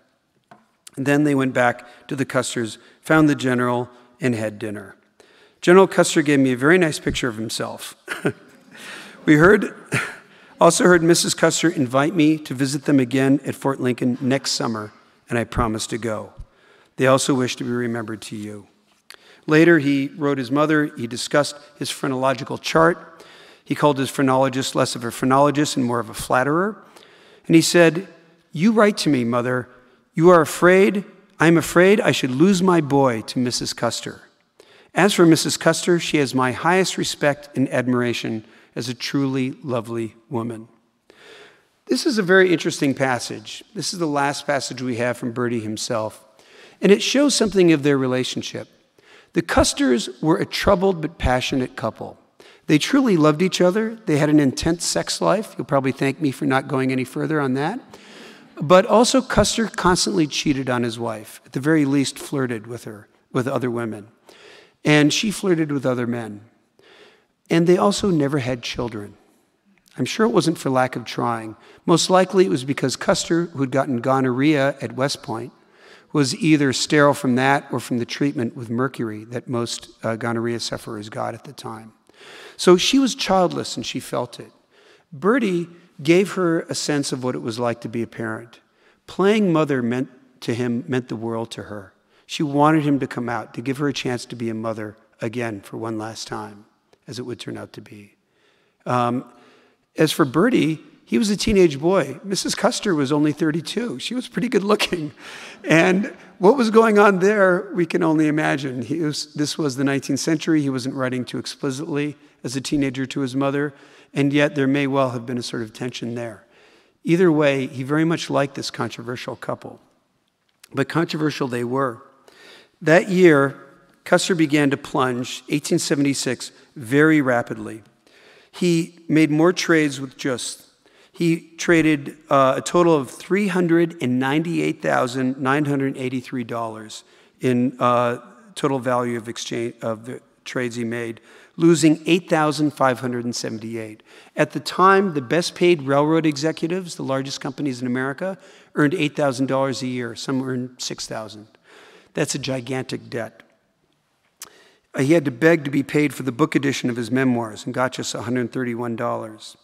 And then they went back to the Custers, found the general, and had dinner. General Custer gave me a very nice picture of himself. we heard, also heard Mrs. Custer invite me to visit them again at Fort Lincoln next summer, and I promised to go. They also wish to be remembered to you. Later, he wrote his mother, he discussed his phrenological chart. He called his phrenologist less of a phrenologist and more of a flatterer. And he said, You write to me, mother, you are afraid, I am afraid I should lose my boy to Mrs. Custer. As for Mrs. Custer, she has my highest respect and admiration as a truly lovely woman. This is a very interesting passage. This is the last passage we have from Bertie himself. And it shows something of their relationship. The Custers were a troubled but passionate couple. They truly loved each other. They had an intense sex life. You'll probably thank me for not going any further on that. But also, Custer constantly cheated on his wife, at the very least, flirted with her, with other women. And she flirted with other men. And they also never had children. I'm sure it wasn't for lack of trying. Most likely it was because Custer, who'd gotten gonorrhea at West Point, was either sterile from that or from the treatment with mercury that most uh, gonorrhea sufferers got at the time. So she was childless and she felt it. Bertie gave her a sense of what it was like to be a parent. Playing mother meant to him meant the world to her. She wanted him to come out, to give her a chance to be a mother again for one last time, as it would turn out to be. Um, as for Bertie, he was a teenage boy. Mrs. Custer was only 32. She was pretty good looking. And what was going on there, we can only imagine. Was, this was the 19th century. He wasn't writing too explicitly as a teenager to his mother, and yet there may well have been a sort of tension there. Either way, he very much liked this controversial couple. But controversial they were. That year, Custer began to plunge, 1876, very rapidly. He made more trades with Justh. He traded uh, a total of $398,983 in uh, total value of exchange of the trades he made, losing 8,578. At the time, the best paid railroad executives, the largest companies in America, earned $8,000 a year. Some earned 6,000. That's a gigantic debt. Uh, he had to beg to be paid for the book edition of his memoirs and got just $131.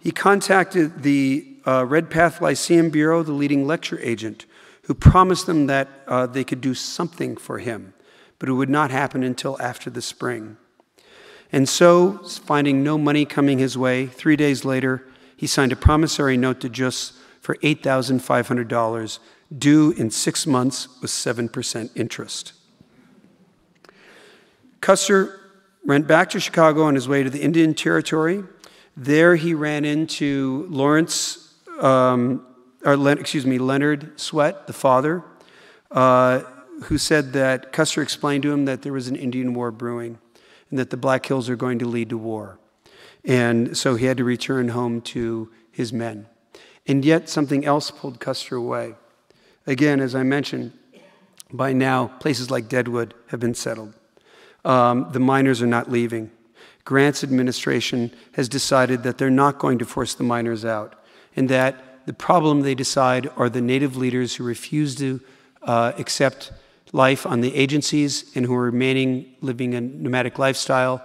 He contacted the uh, Redpath Lyceum Bureau, the leading lecture agent, who promised them that uh, they could do something for him, but it would not happen until after the spring. And so, finding no money coming his way, three days later, he signed a promissory note to Justh for $8,500, due in six months with 7% interest. Custer went back to Chicago on his way to the Indian Territory. There he ran into Lawrence, um, or excuse me, Leonard Swett, the father, uh, who said that Custer explained to him that there was an Indian war brewing and that the Black Hills are going to lead to war. And so he had to return home to his men. And yet something else pulled Custer away. Again, as I mentioned, by now, places like Deadwood have been settled um, the miners are not leaving. Grant's administration has decided that they're not going to force the miners out, and that the problem they decide are the native leaders who refuse to uh, accept life on the agencies and who are remaining living a nomadic lifestyle,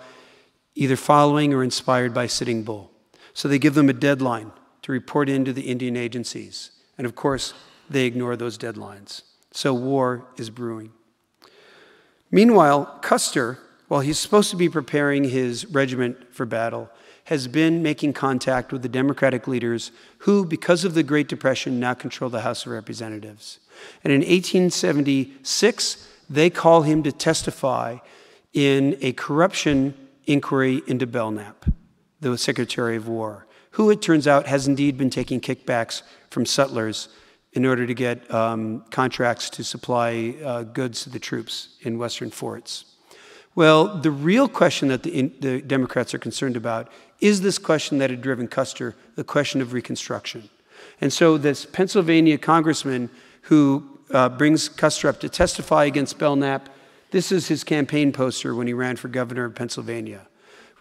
either following or inspired by Sitting Bull. So they give them a deadline to report into the Indian agencies. And of course, they ignore those deadlines. So war is brewing. Meanwhile, Custer, while he's supposed to be preparing his regiment for battle, has been making contact with the Democratic leaders who, because of the Great Depression, now control the House of Representatives. And in 1876, they call him to testify in a corruption inquiry into Belknap, the Secretary of War, who it turns out has indeed been taking kickbacks from sutlers in order to get um, contracts to supply uh, goods to the troops in Western forts. Well, the real question that the, the, Democrats are concerned about is this question that had driven Custer, the question of Reconstruction. And so, this Pennsylvania congressman who uh, brings Custer up to testify against Belknap, this is his campaign poster when he ran for governor of Pennsylvania.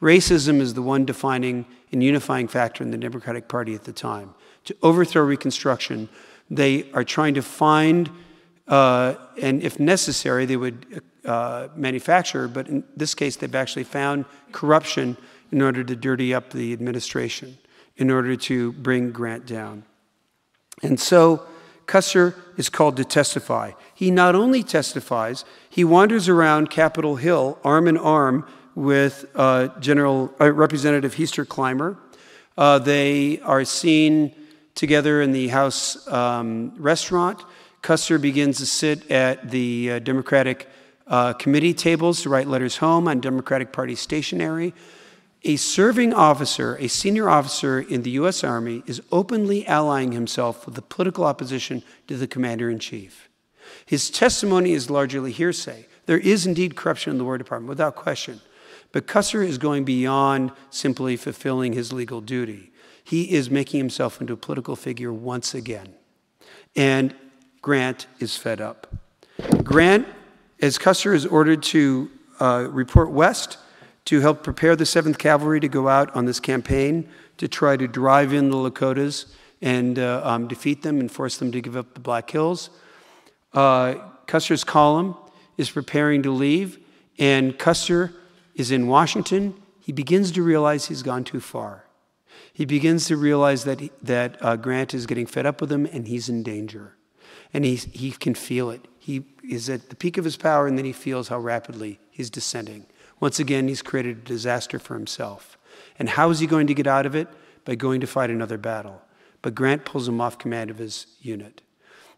Racism is the one defining and unifying factor in the Democratic Party at the time. To overthrow Reconstruction they are trying to find, uh, and if necessary, they would uh, manufacture, but in this case, they've actually found corruption in order to dirty up the administration, in order to bring Grant down. And so Custer is called to testify. He not only testifies, he wanders around Capitol Hill arm in arm with uh, General uh, Representative Hiester Clymer. Uh, they are seen together in the House um, restaurant. Custer begins to sit at the uh, Democratic uh, committee tables to write letters home on Democratic Party stationery. A serving officer, a senior officer in the U.S. Army, is openly allying himself with the political opposition to the commander in chief. His testimony is largely hearsay. There is indeed corruption in the War Department, without question. But Custer is going beyond simply fulfilling his legal duty he is making himself into a political figure once again. And Grant is fed up. Grant, as Custer is ordered to uh, report west to help prepare the 7th Cavalry to go out on this campaign to try to drive in the Lakotas and uh, um, defeat them and force them to give up the Black Hills. Uh, Custer's column is preparing to leave, and Custer is in Washington. He begins to realize he's gone too far he begins to realize that, that uh, Grant is getting fed up with him and he's in danger. And he, he can feel it. He is at the peak of his power and then he feels how rapidly he's descending. Once again, he's created a disaster for himself. And how is he going to get out of it? By going to fight another battle. But Grant pulls him off command of his unit.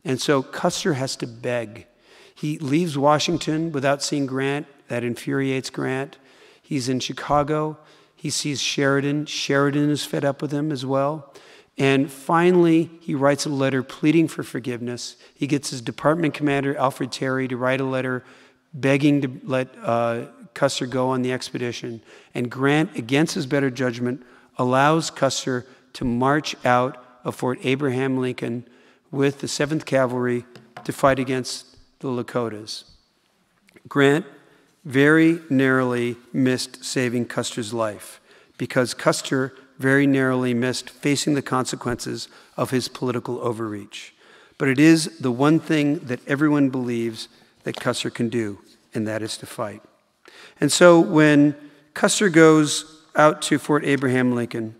And so Custer has to beg. He leaves Washington without seeing Grant. That infuriates Grant. He's in Chicago. He sees Sheridan. Sheridan is fed up with him as well. And finally, he writes a letter pleading for forgiveness. He gets his department commander, Alfred Terry, to write a letter begging to let uh, Custer go on the expedition. And Grant, against his better judgment, allows Custer to march out of Fort Abraham Lincoln with the 7th Cavalry to fight against the Lakotas. Grant very narrowly missed saving Custer's life because Custer very narrowly missed facing the consequences of his political overreach. But it is the one thing that everyone believes that Custer can do, and that is to fight. And so when Custer goes out to Fort Abraham Lincoln,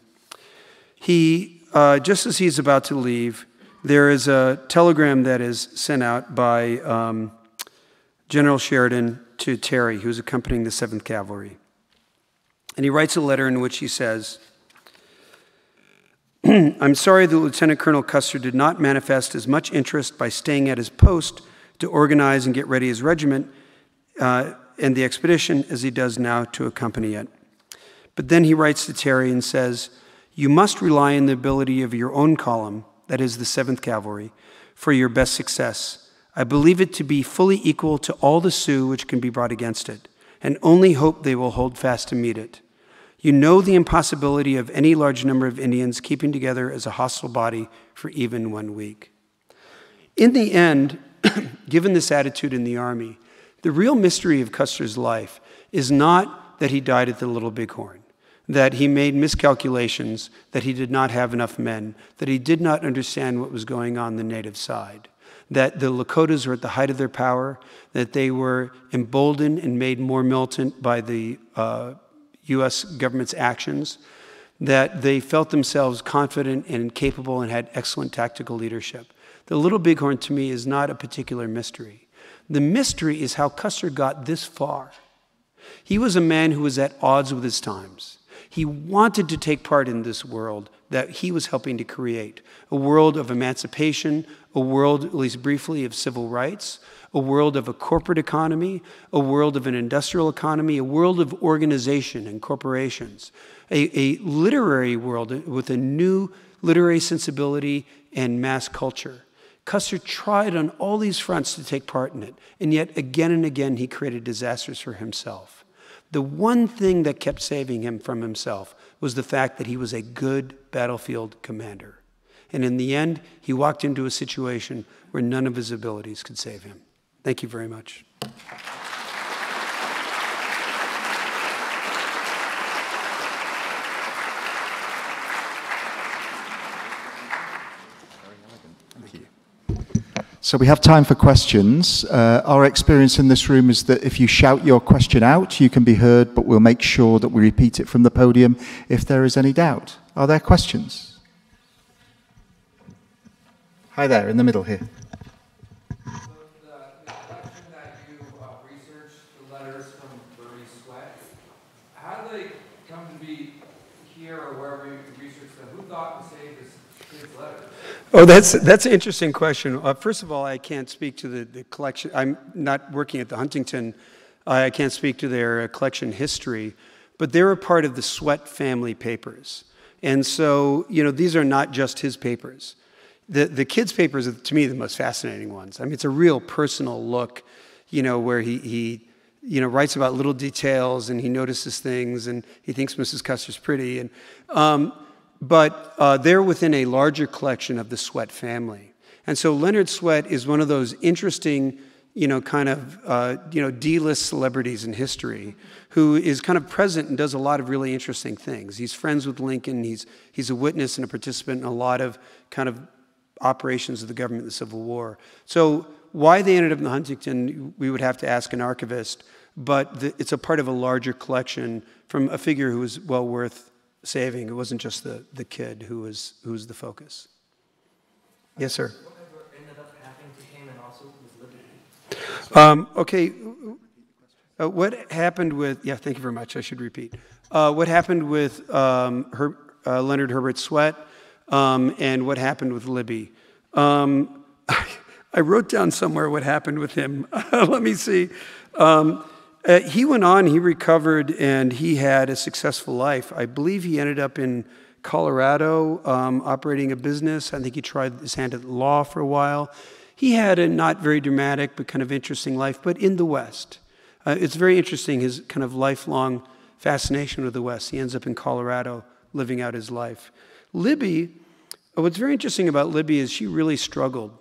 he, uh, just as he's about to leave, there is a telegram that is sent out by um, General Sheridan to Terry, who's accompanying the 7th Cavalry. And he writes a letter in which he says, I'm sorry that Lieutenant Colonel Custer did not manifest as much interest by staying at his post to organize and get ready his regiment uh, and the expedition as he does now to accompany it. But then he writes to Terry and says, You must rely on the ability of your own column, that is the 7th Cavalry, for your best success. I believe it to be fully equal to all the Sioux which can be brought against it, and only hope they will hold fast to meet it. You know the impossibility of any large number of Indians keeping together as a hostile body for even one week. In the end, given this attitude in the Army, the real mystery of Custer's life is not that he died at the Little Bighorn, that he made miscalculations, that he did not have enough men, that he did not understand what was going on the native side, that the Lakotas were at the height of their power, that they were emboldened and made more militant by the uh, US government's actions, that they felt themselves confident and capable and had excellent tactical leadership. The Little Bighorn to me is not a particular mystery. The mystery is how Custer got this far. He was a man who was at odds with his times. He wanted to take part in this world that he was helping to create a world of emancipation, a world, at least briefly, of civil rights, a world of a corporate economy, a world of an industrial economy, a world of organization and corporations, a, a literary world with a new literary sensibility and mass culture. Custer tried on all these fronts to take part in it, and yet again and again he created disasters for himself. The one thing that kept saving him from himself was the fact that he was a good battlefield commander. And in the end, he walked into a situation where none of his abilities could save him. Thank you very much. So we have time for questions. Uh, our experience in this room is that if you shout your question out, you can be heard, but we'll make sure that we repeat it from the podium if there is any doubt. Are there questions? Hi there, in the middle here. Oh, that's, that's an interesting question. Uh, first of all, I can't speak to the, the collection. I'm not working at the Huntington. I can't speak to their uh, collection history, but they're a part of the Swett family papers. And so, you know, these are not just his papers. The, the kids' papers are, to me, the most fascinating ones. I mean, it's a real personal look, you know, where he, he you know, writes about little details and he notices things and he thinks Mrs. Custer's pretty. And, um, but uh, they're within a larger collection of the Swett family. And so Leonard Swett is one of those interesting, you know, kind of, uh, you know, D-list celebrities in history who is kind of present and does a lot of really interesting things. He's friends with Lincoln. He's, he's a witness and a participant in a lot of kind of operations of the government in the Civil War. So why they ended up in the Huntington, we would have to ask an archivist, but the, it's a part of a larger collection from a figure who is well worth saving. It wasn't just the, the kid who was, who was the focus. Yes, sir. Um, okay. Uh, what happened with, yeah, thank you very much. I should repeat. Uh, what happened with um, Her, uh, Leonard Herbert Swett um, and what happened with Libbie? Um, I wrote down somewhere what happened with him. Let me see. Uh, he went on, he recovered, and he had a successful life. I believe he ended up in Colorado um, operating a business. I think he tried his hand at law for a while. He had a not very dramatic but kind of interesting life, but in the West. Uh, it's very interesting, his kind of lifelong fascination with the West. He ends up in Colorado living out his life. Libbie, what's very interesting about Libbie is she really struggled.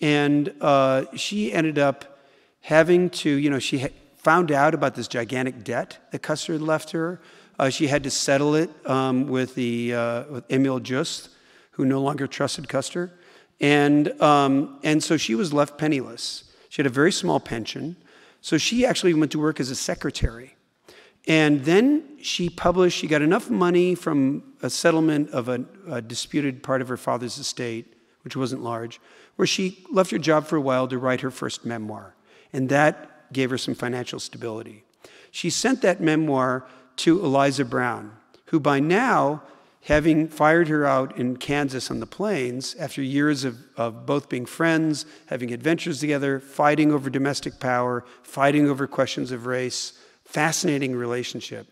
And uh, she ended up having to, you know, she found out about this gigantic debt that Custer had left her. Uh, she had to settle it um, with, the, uh, with Emil Justh, who no longer trusted Custer. And, um, and so she was left penniless. She had a very small pension. So she actually went to work as a secretary. And then she published, she got enough money from a settlement of a, a disputed part of her father's estate, which wasn't large, where she left her job for a while to write her first memoir. And that gave her some financial stability. She sent that memoir to Eliza Brown, who by now, having fired her out in Kansas on the plains, after years of, of both being friends, having adventures together, fighting over domestic power, fighting over questions of race, fascinating relationship.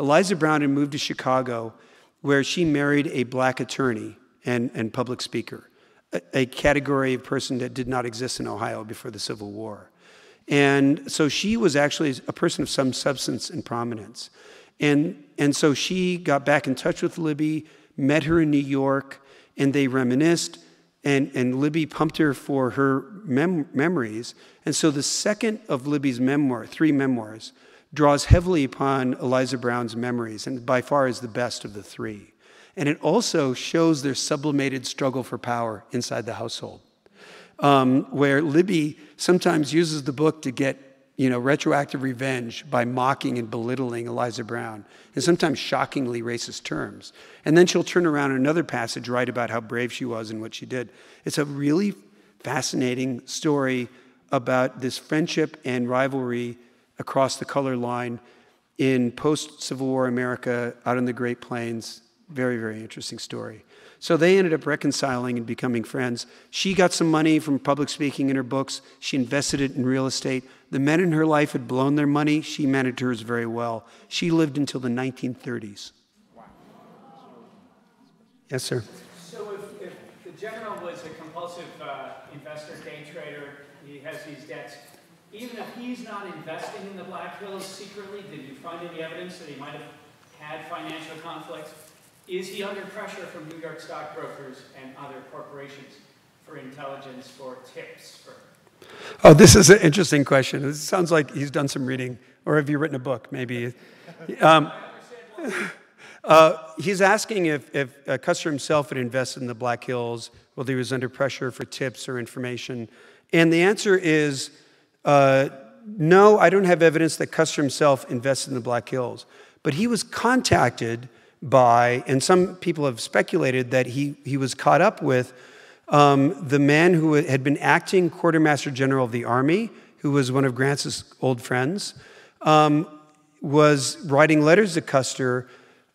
Eliza Brown had moved to Chicago, where she married a black attorney and, and public speaker, a, a category of person that did not exist in Ohio before the Civil War. And so she was actually a person of some substance and prominence. And, and so she got back in touch with Libbie, met her in New York, and they reminisced. And, and Libbie pumped her for her mem- memories. And so the second of Libbie's memoir, three memoirs, draws heavily upon Eliza Brown's memories, and by far is the best of the three. And it also shows their sublimated struggle for power inside the household um, where Libbie sometimes uses the book to get you know, retroactive revenge by mocking and belittling Eliza Brown, and sometimes shockingly racist terms. And then she'll turn around in another passage, write about how brave she was and what she did. It's a really fascinating story about this friendship and rivalry across the color line in post Civil War America out in the Great Plains. Very, very interesting story. So they ended up reconciling and becoming friends. She got some money from public speaking in her books. She invested it in real estate. The men in her life had blown their money. She managed hers very well. She lived until the 1930s. Wow. Yes, sir. So if, if the general was a compulsive uh, investor, day trader, he has these debts, even if he's not investing in the Black Hills secretly, did you find any evidence that he might have had financial conflicts? Is he under pressure from New York stockbrokers and other corporations for intelligence, for tips? For oh, this is an interesting question. It sounds like he's done some reading, or have you written a book, maybe? Um, uh, he's asking if, if uh, Custer himself had invested in the Black Hills, whether he was under pressure for tips or information. And the answer is uh, no, I don't have evidence that Custer himself invested in the Black Hills. But he was contacted by, and some people have speculated that he, he was caught up with um, the man who had been acting quartermaster general of the army, who was one of Grant's old friends, um, was writing letters to Custer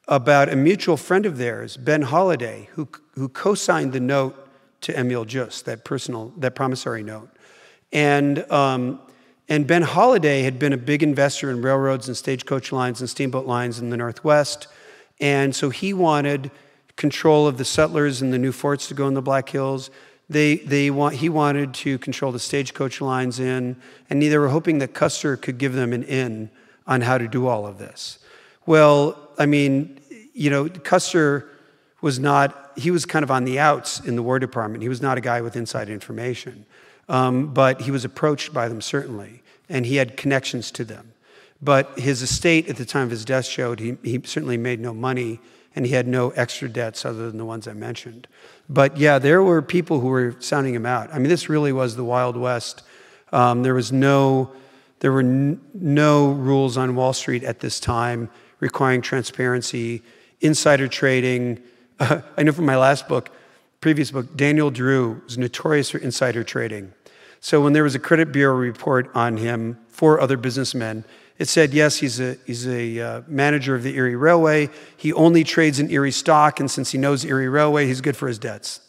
about a mutual friend of theirs, Ben Holladay, who, who co-signed the note to Emil Justh, that personal, that promissory note. And, um, and Ben Holladay had been a big investor in railroads and stagecoach lines and steamboat lines in the Northwest. And so he wanted control of the settlers and the new forts to go in the Black Hills. They, they want, he wanted to control the stagecoach lines in, and they were hoping that Custer could give them an in on how to do all of this. Well, I mean, you know, Custer was not, he was kind of on the outs in the War Department. He was not a guy with inside information. Um, but he was approached by them, certainly, and he had connections to them. But his estate at the time of his death showed he, he certainly made no money and he had no extra debts other than the ones I mentioned. But yeah, there were people who were sounding him out. I mean, this really was the Wild West. Um, there was no, there were no rules on Wall Street at this time requiring transparency, insider trading. Uh, I know from my last book, previous book, Daniel Drew was notorious for insider trading. So when there was a credit bureau report on him for other businessmen, it said, yes, he's a, he's a uh, manager of the Erie Railway. He only trades in Erie stock, and since he knows Erie Railway, he's good for his debts.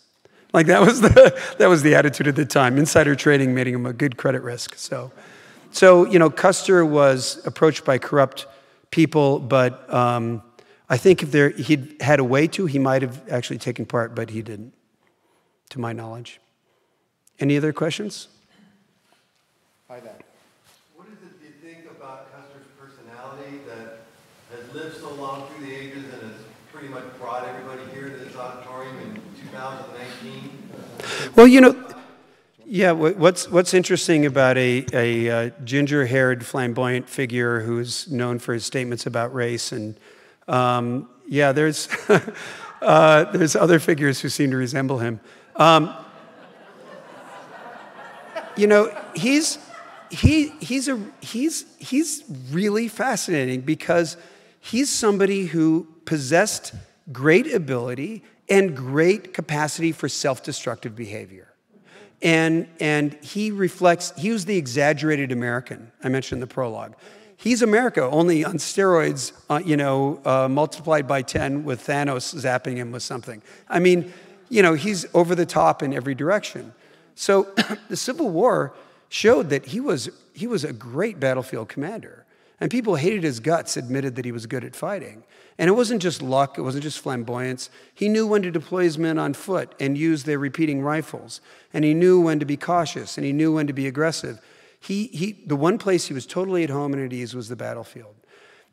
Like that was the that was the attitude at the time. Insider trading made him a good credit risk. So, so you know, Custer was approached by corrupt people, but um, I think if there he'd had a way to, he might have actually taken part, but he didn't, to my knowledge. Any other questions? Hi there. What is it you think about Custer's personality that has lived so long through the ages and has pretty much brought everybody here to this auditorium in 2019? Well, you know, yeah, what's, what's interesting about a, a uh, ginger haired, flamboyant figure who's known for his statements about race and um, yeah, there's, uh, there's other figures who seem to resemble him. Um, you know, he's, he, he's, a, he's, he's really fascinating because he's somebody who possessed great ability and great capacity for self destructive behavior. And, and he reflects, he was the exaggerated American I mentioned in the prologue. He's America, only on steroids, uh, you know, uh, multiplied by 10 with Thanos zapping him with something. I mean, you know, he's over the top in every direction. So the Civil War showed that he was, he was a great battlefield commander. And people hated his guts, admitted that he was good at fighting. And it wasn't just luck, it wasn't just flamboyance. He knew when to deploy his men on foot and use their repeating rifles. And he knew when to be cautious and he knew when to be aggressive. He, he, the one place he was totally at home and at ease was the battlefield.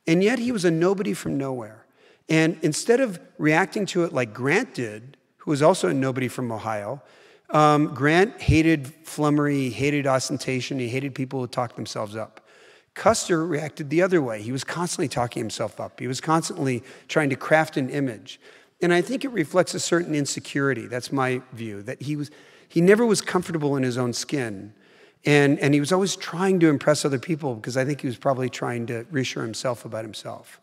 And yet he was a nobody from nowhere. And instead of reacting to it like Grant did, who was also a nobody from Ohio, um, Grant hated flummery, hated ostentation, he hated people who talked themselves up. Custer reacted the other way. He was constantly talking himself up, he was constantly trying to craft an image. And I think it reflects a certain insecurity. That's my view, that he, was, he never was comfortable in his own skin. And, and he was always trying to impress other people because I think he was probably trying to reassure himself about himself.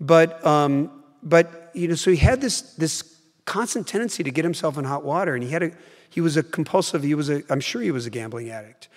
But, um, but you know, so he had this, this constant tendency to get himself in hot water, and he, had a, he was a compulsive, he was a, I'm sure he was a gambling addict.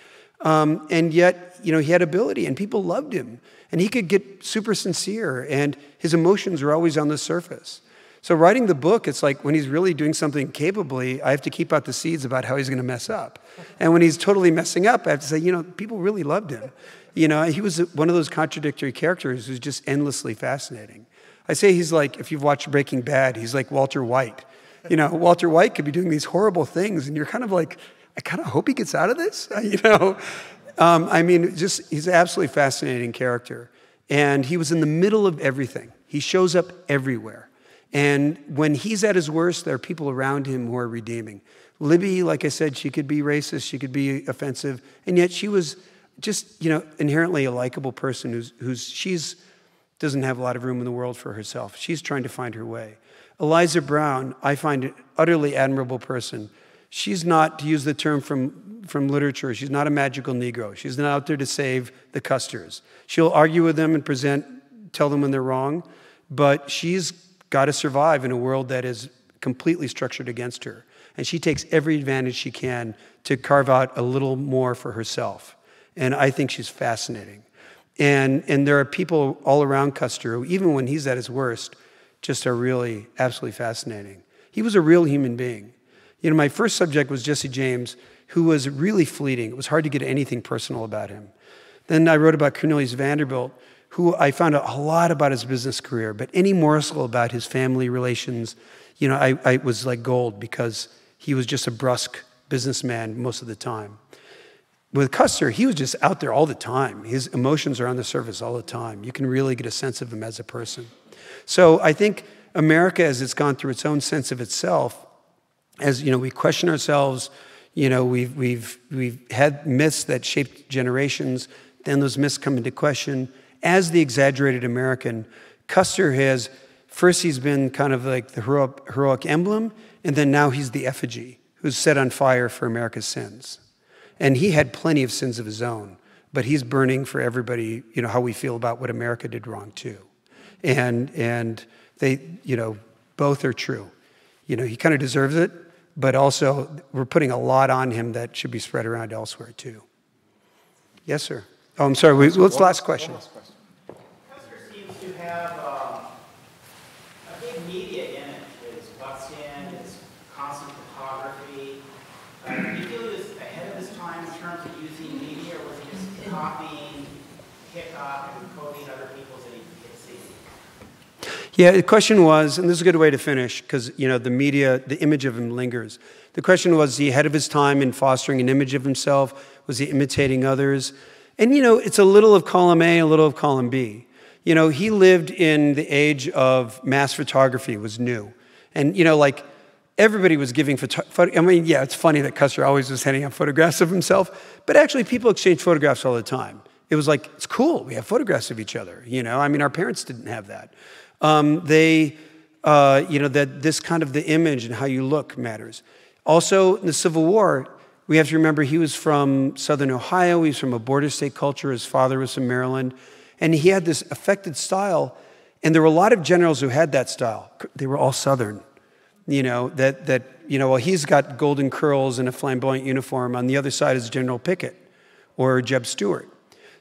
Um, and yet, you know, he had ability, and people loved him. And he could get super sincere, and his emotions were always on the surface. So, writing the book, it's like when he's really doing something capably, I have to keep out the seeds about how he's going to mess up. And when he's totally messing up, I have to say, you know, people really loved him. You know, he was one of those contradictory characters who's just endlessly fascinating. I say he's like, if you've watched Breaking Bad, he's like Walter White. You know, Walter White could be doing these horrible things, and you're kind of like, I kind of hope he gets out of this. You know, um, I mean, just he's an absolutely fascinating character. And he was in the middle of everything. He shows up everywhere. And when he's at his worst, there are people around him who are redeeming. Libbie, like I said, she could be racist, she could be offensive, and yet she was just, you know, inherently a likable person who's, who's she's doesn't have a lot of room in the world for herself. She's trying to find her way. Eliza Brown, I find an utterly admirable person. She's not, to use the term from, from literature, she's not a magical Negro. She's not out there to save the Custers. She'll argue with them and present, tell them when they're wrong, but she's got to survive in a world that is completely structured against her. And she takes every advantage she can to carve out a little more for herself. And I think she's fascinating. And, and there are people all around Custer who, even when he's at his worst, just are really absolutely fascinating. He was a real human being. You know, my first subject was Jesse James, who was really fleeting. It was hard to get anything personal about him. Then I wrote about Cornelius Vanderbilt, who I found out a lot about his business career, but any morsel about his family relations, you know, I, I was like gold because he was just a brusque businessman most of the time. With Custer, he was just out there all the time. His emotions are on the surface all the time. You can really get a sense of him as a person. So I think America, as it's gone through its own sense of itself, as you know, we question ourselves. You know, we've we've we've had myths that shaped generations. Then those myths come into question as the exaggerated American, Custer has, first, he's been kind of like the heroic, heroic emblem, and then now he's the effigy who's set on fire for America's sins. And he had plenty of sins of his own, but he's burning for everybody, you know, how we feel about what America did wrong too. And, and they, you know, both are true. You know, he kind of deserves it, but also we're putting a lot on him that should be spread around elsewhere too. Yes, sir. Oh, I'm sorry. What's the last question? Custer seems to have uh, um, a big media image. His buckskin, his constant photography, Hickok and Cody and other people that he could see? Yeah, the question was, and this is a good way to finish because you know the media, the image of him lingers. The question was, is he ahead of his time in fostering an image of himself? Was he imitating others? And you know, it's a little of column A, a little of column B. You know, he lived in the age of mass photography was new, and you know, like everybody was giving photo. I mean, yeah, it's funny that Custer always was handing out photographs of himself, but actually, people exchange photographs all the time. It was like it's cool. We have photographs of each other. You know, I mean, our parents didn't have that. Um, they, uh, you know, that this kind of the image and how you look matters. Also, in the Civil War, we have to remember he was from Southern Ohio. He's from a border state culture. His father was from Maryland. And he had this affected style. And there were a lot of generals who had that style. They were all Southern. You know, that, that you know, well, he's got golden curls and a flamboyant uniform. On the other side is General Pickett or Jeb Stuart.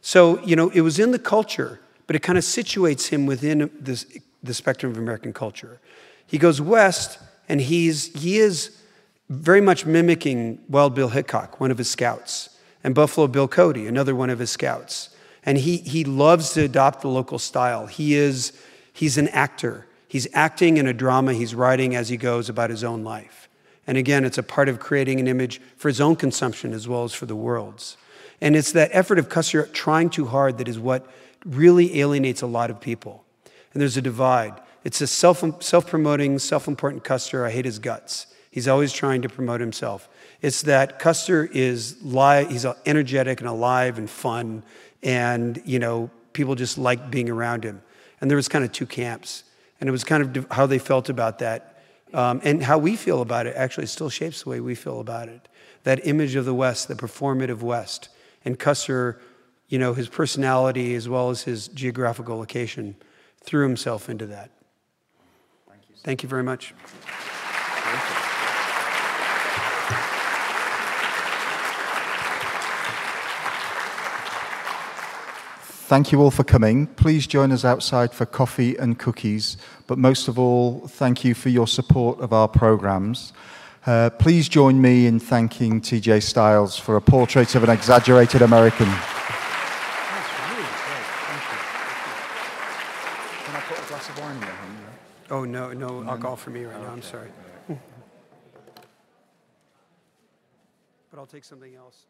So, you know, it was in the culture, but it kind of situates him within this, the spectrum of American culture. He goes west, and he's, he is very much mimicking Wild Bill Hickok, one of his scouts, and Buffalo Bill Cody, another one of his scouts. And he, he loves to adopt the local style. He is, he's an actor. He's acting in a drama he's writing as he goes about his own life. And again, it's a part of creating an image for his own consumption as well as for the world's. And it's that effort of Custer trying too hard that is what really alienates a lot of people. And there's a divide. It's a self, self-promoting, self-important Custer. I hate his guts. He's always trying to promote himself. It's that Custer is live, he's energetic and alive and fun, and you know, people just like being around him. And there was kind of two camps. And it was kind of how they felt about that. Um, and how we feel about it actually still shapes the way we feel about it. That image of the West, the performative West. And Custer, you know, his personality as well as his geographical location threw himself into that. Thank you, Thank you very much. Thank you all for coming. Please join us outside for coffee and cookies. But most of all, thank you for your support of our programs. Uh, please join me in thanking TJ Stiles for a portrait of an exaggerated American. Oh, no, no alcohol for me right now. I'm sorry. but I'll take something else.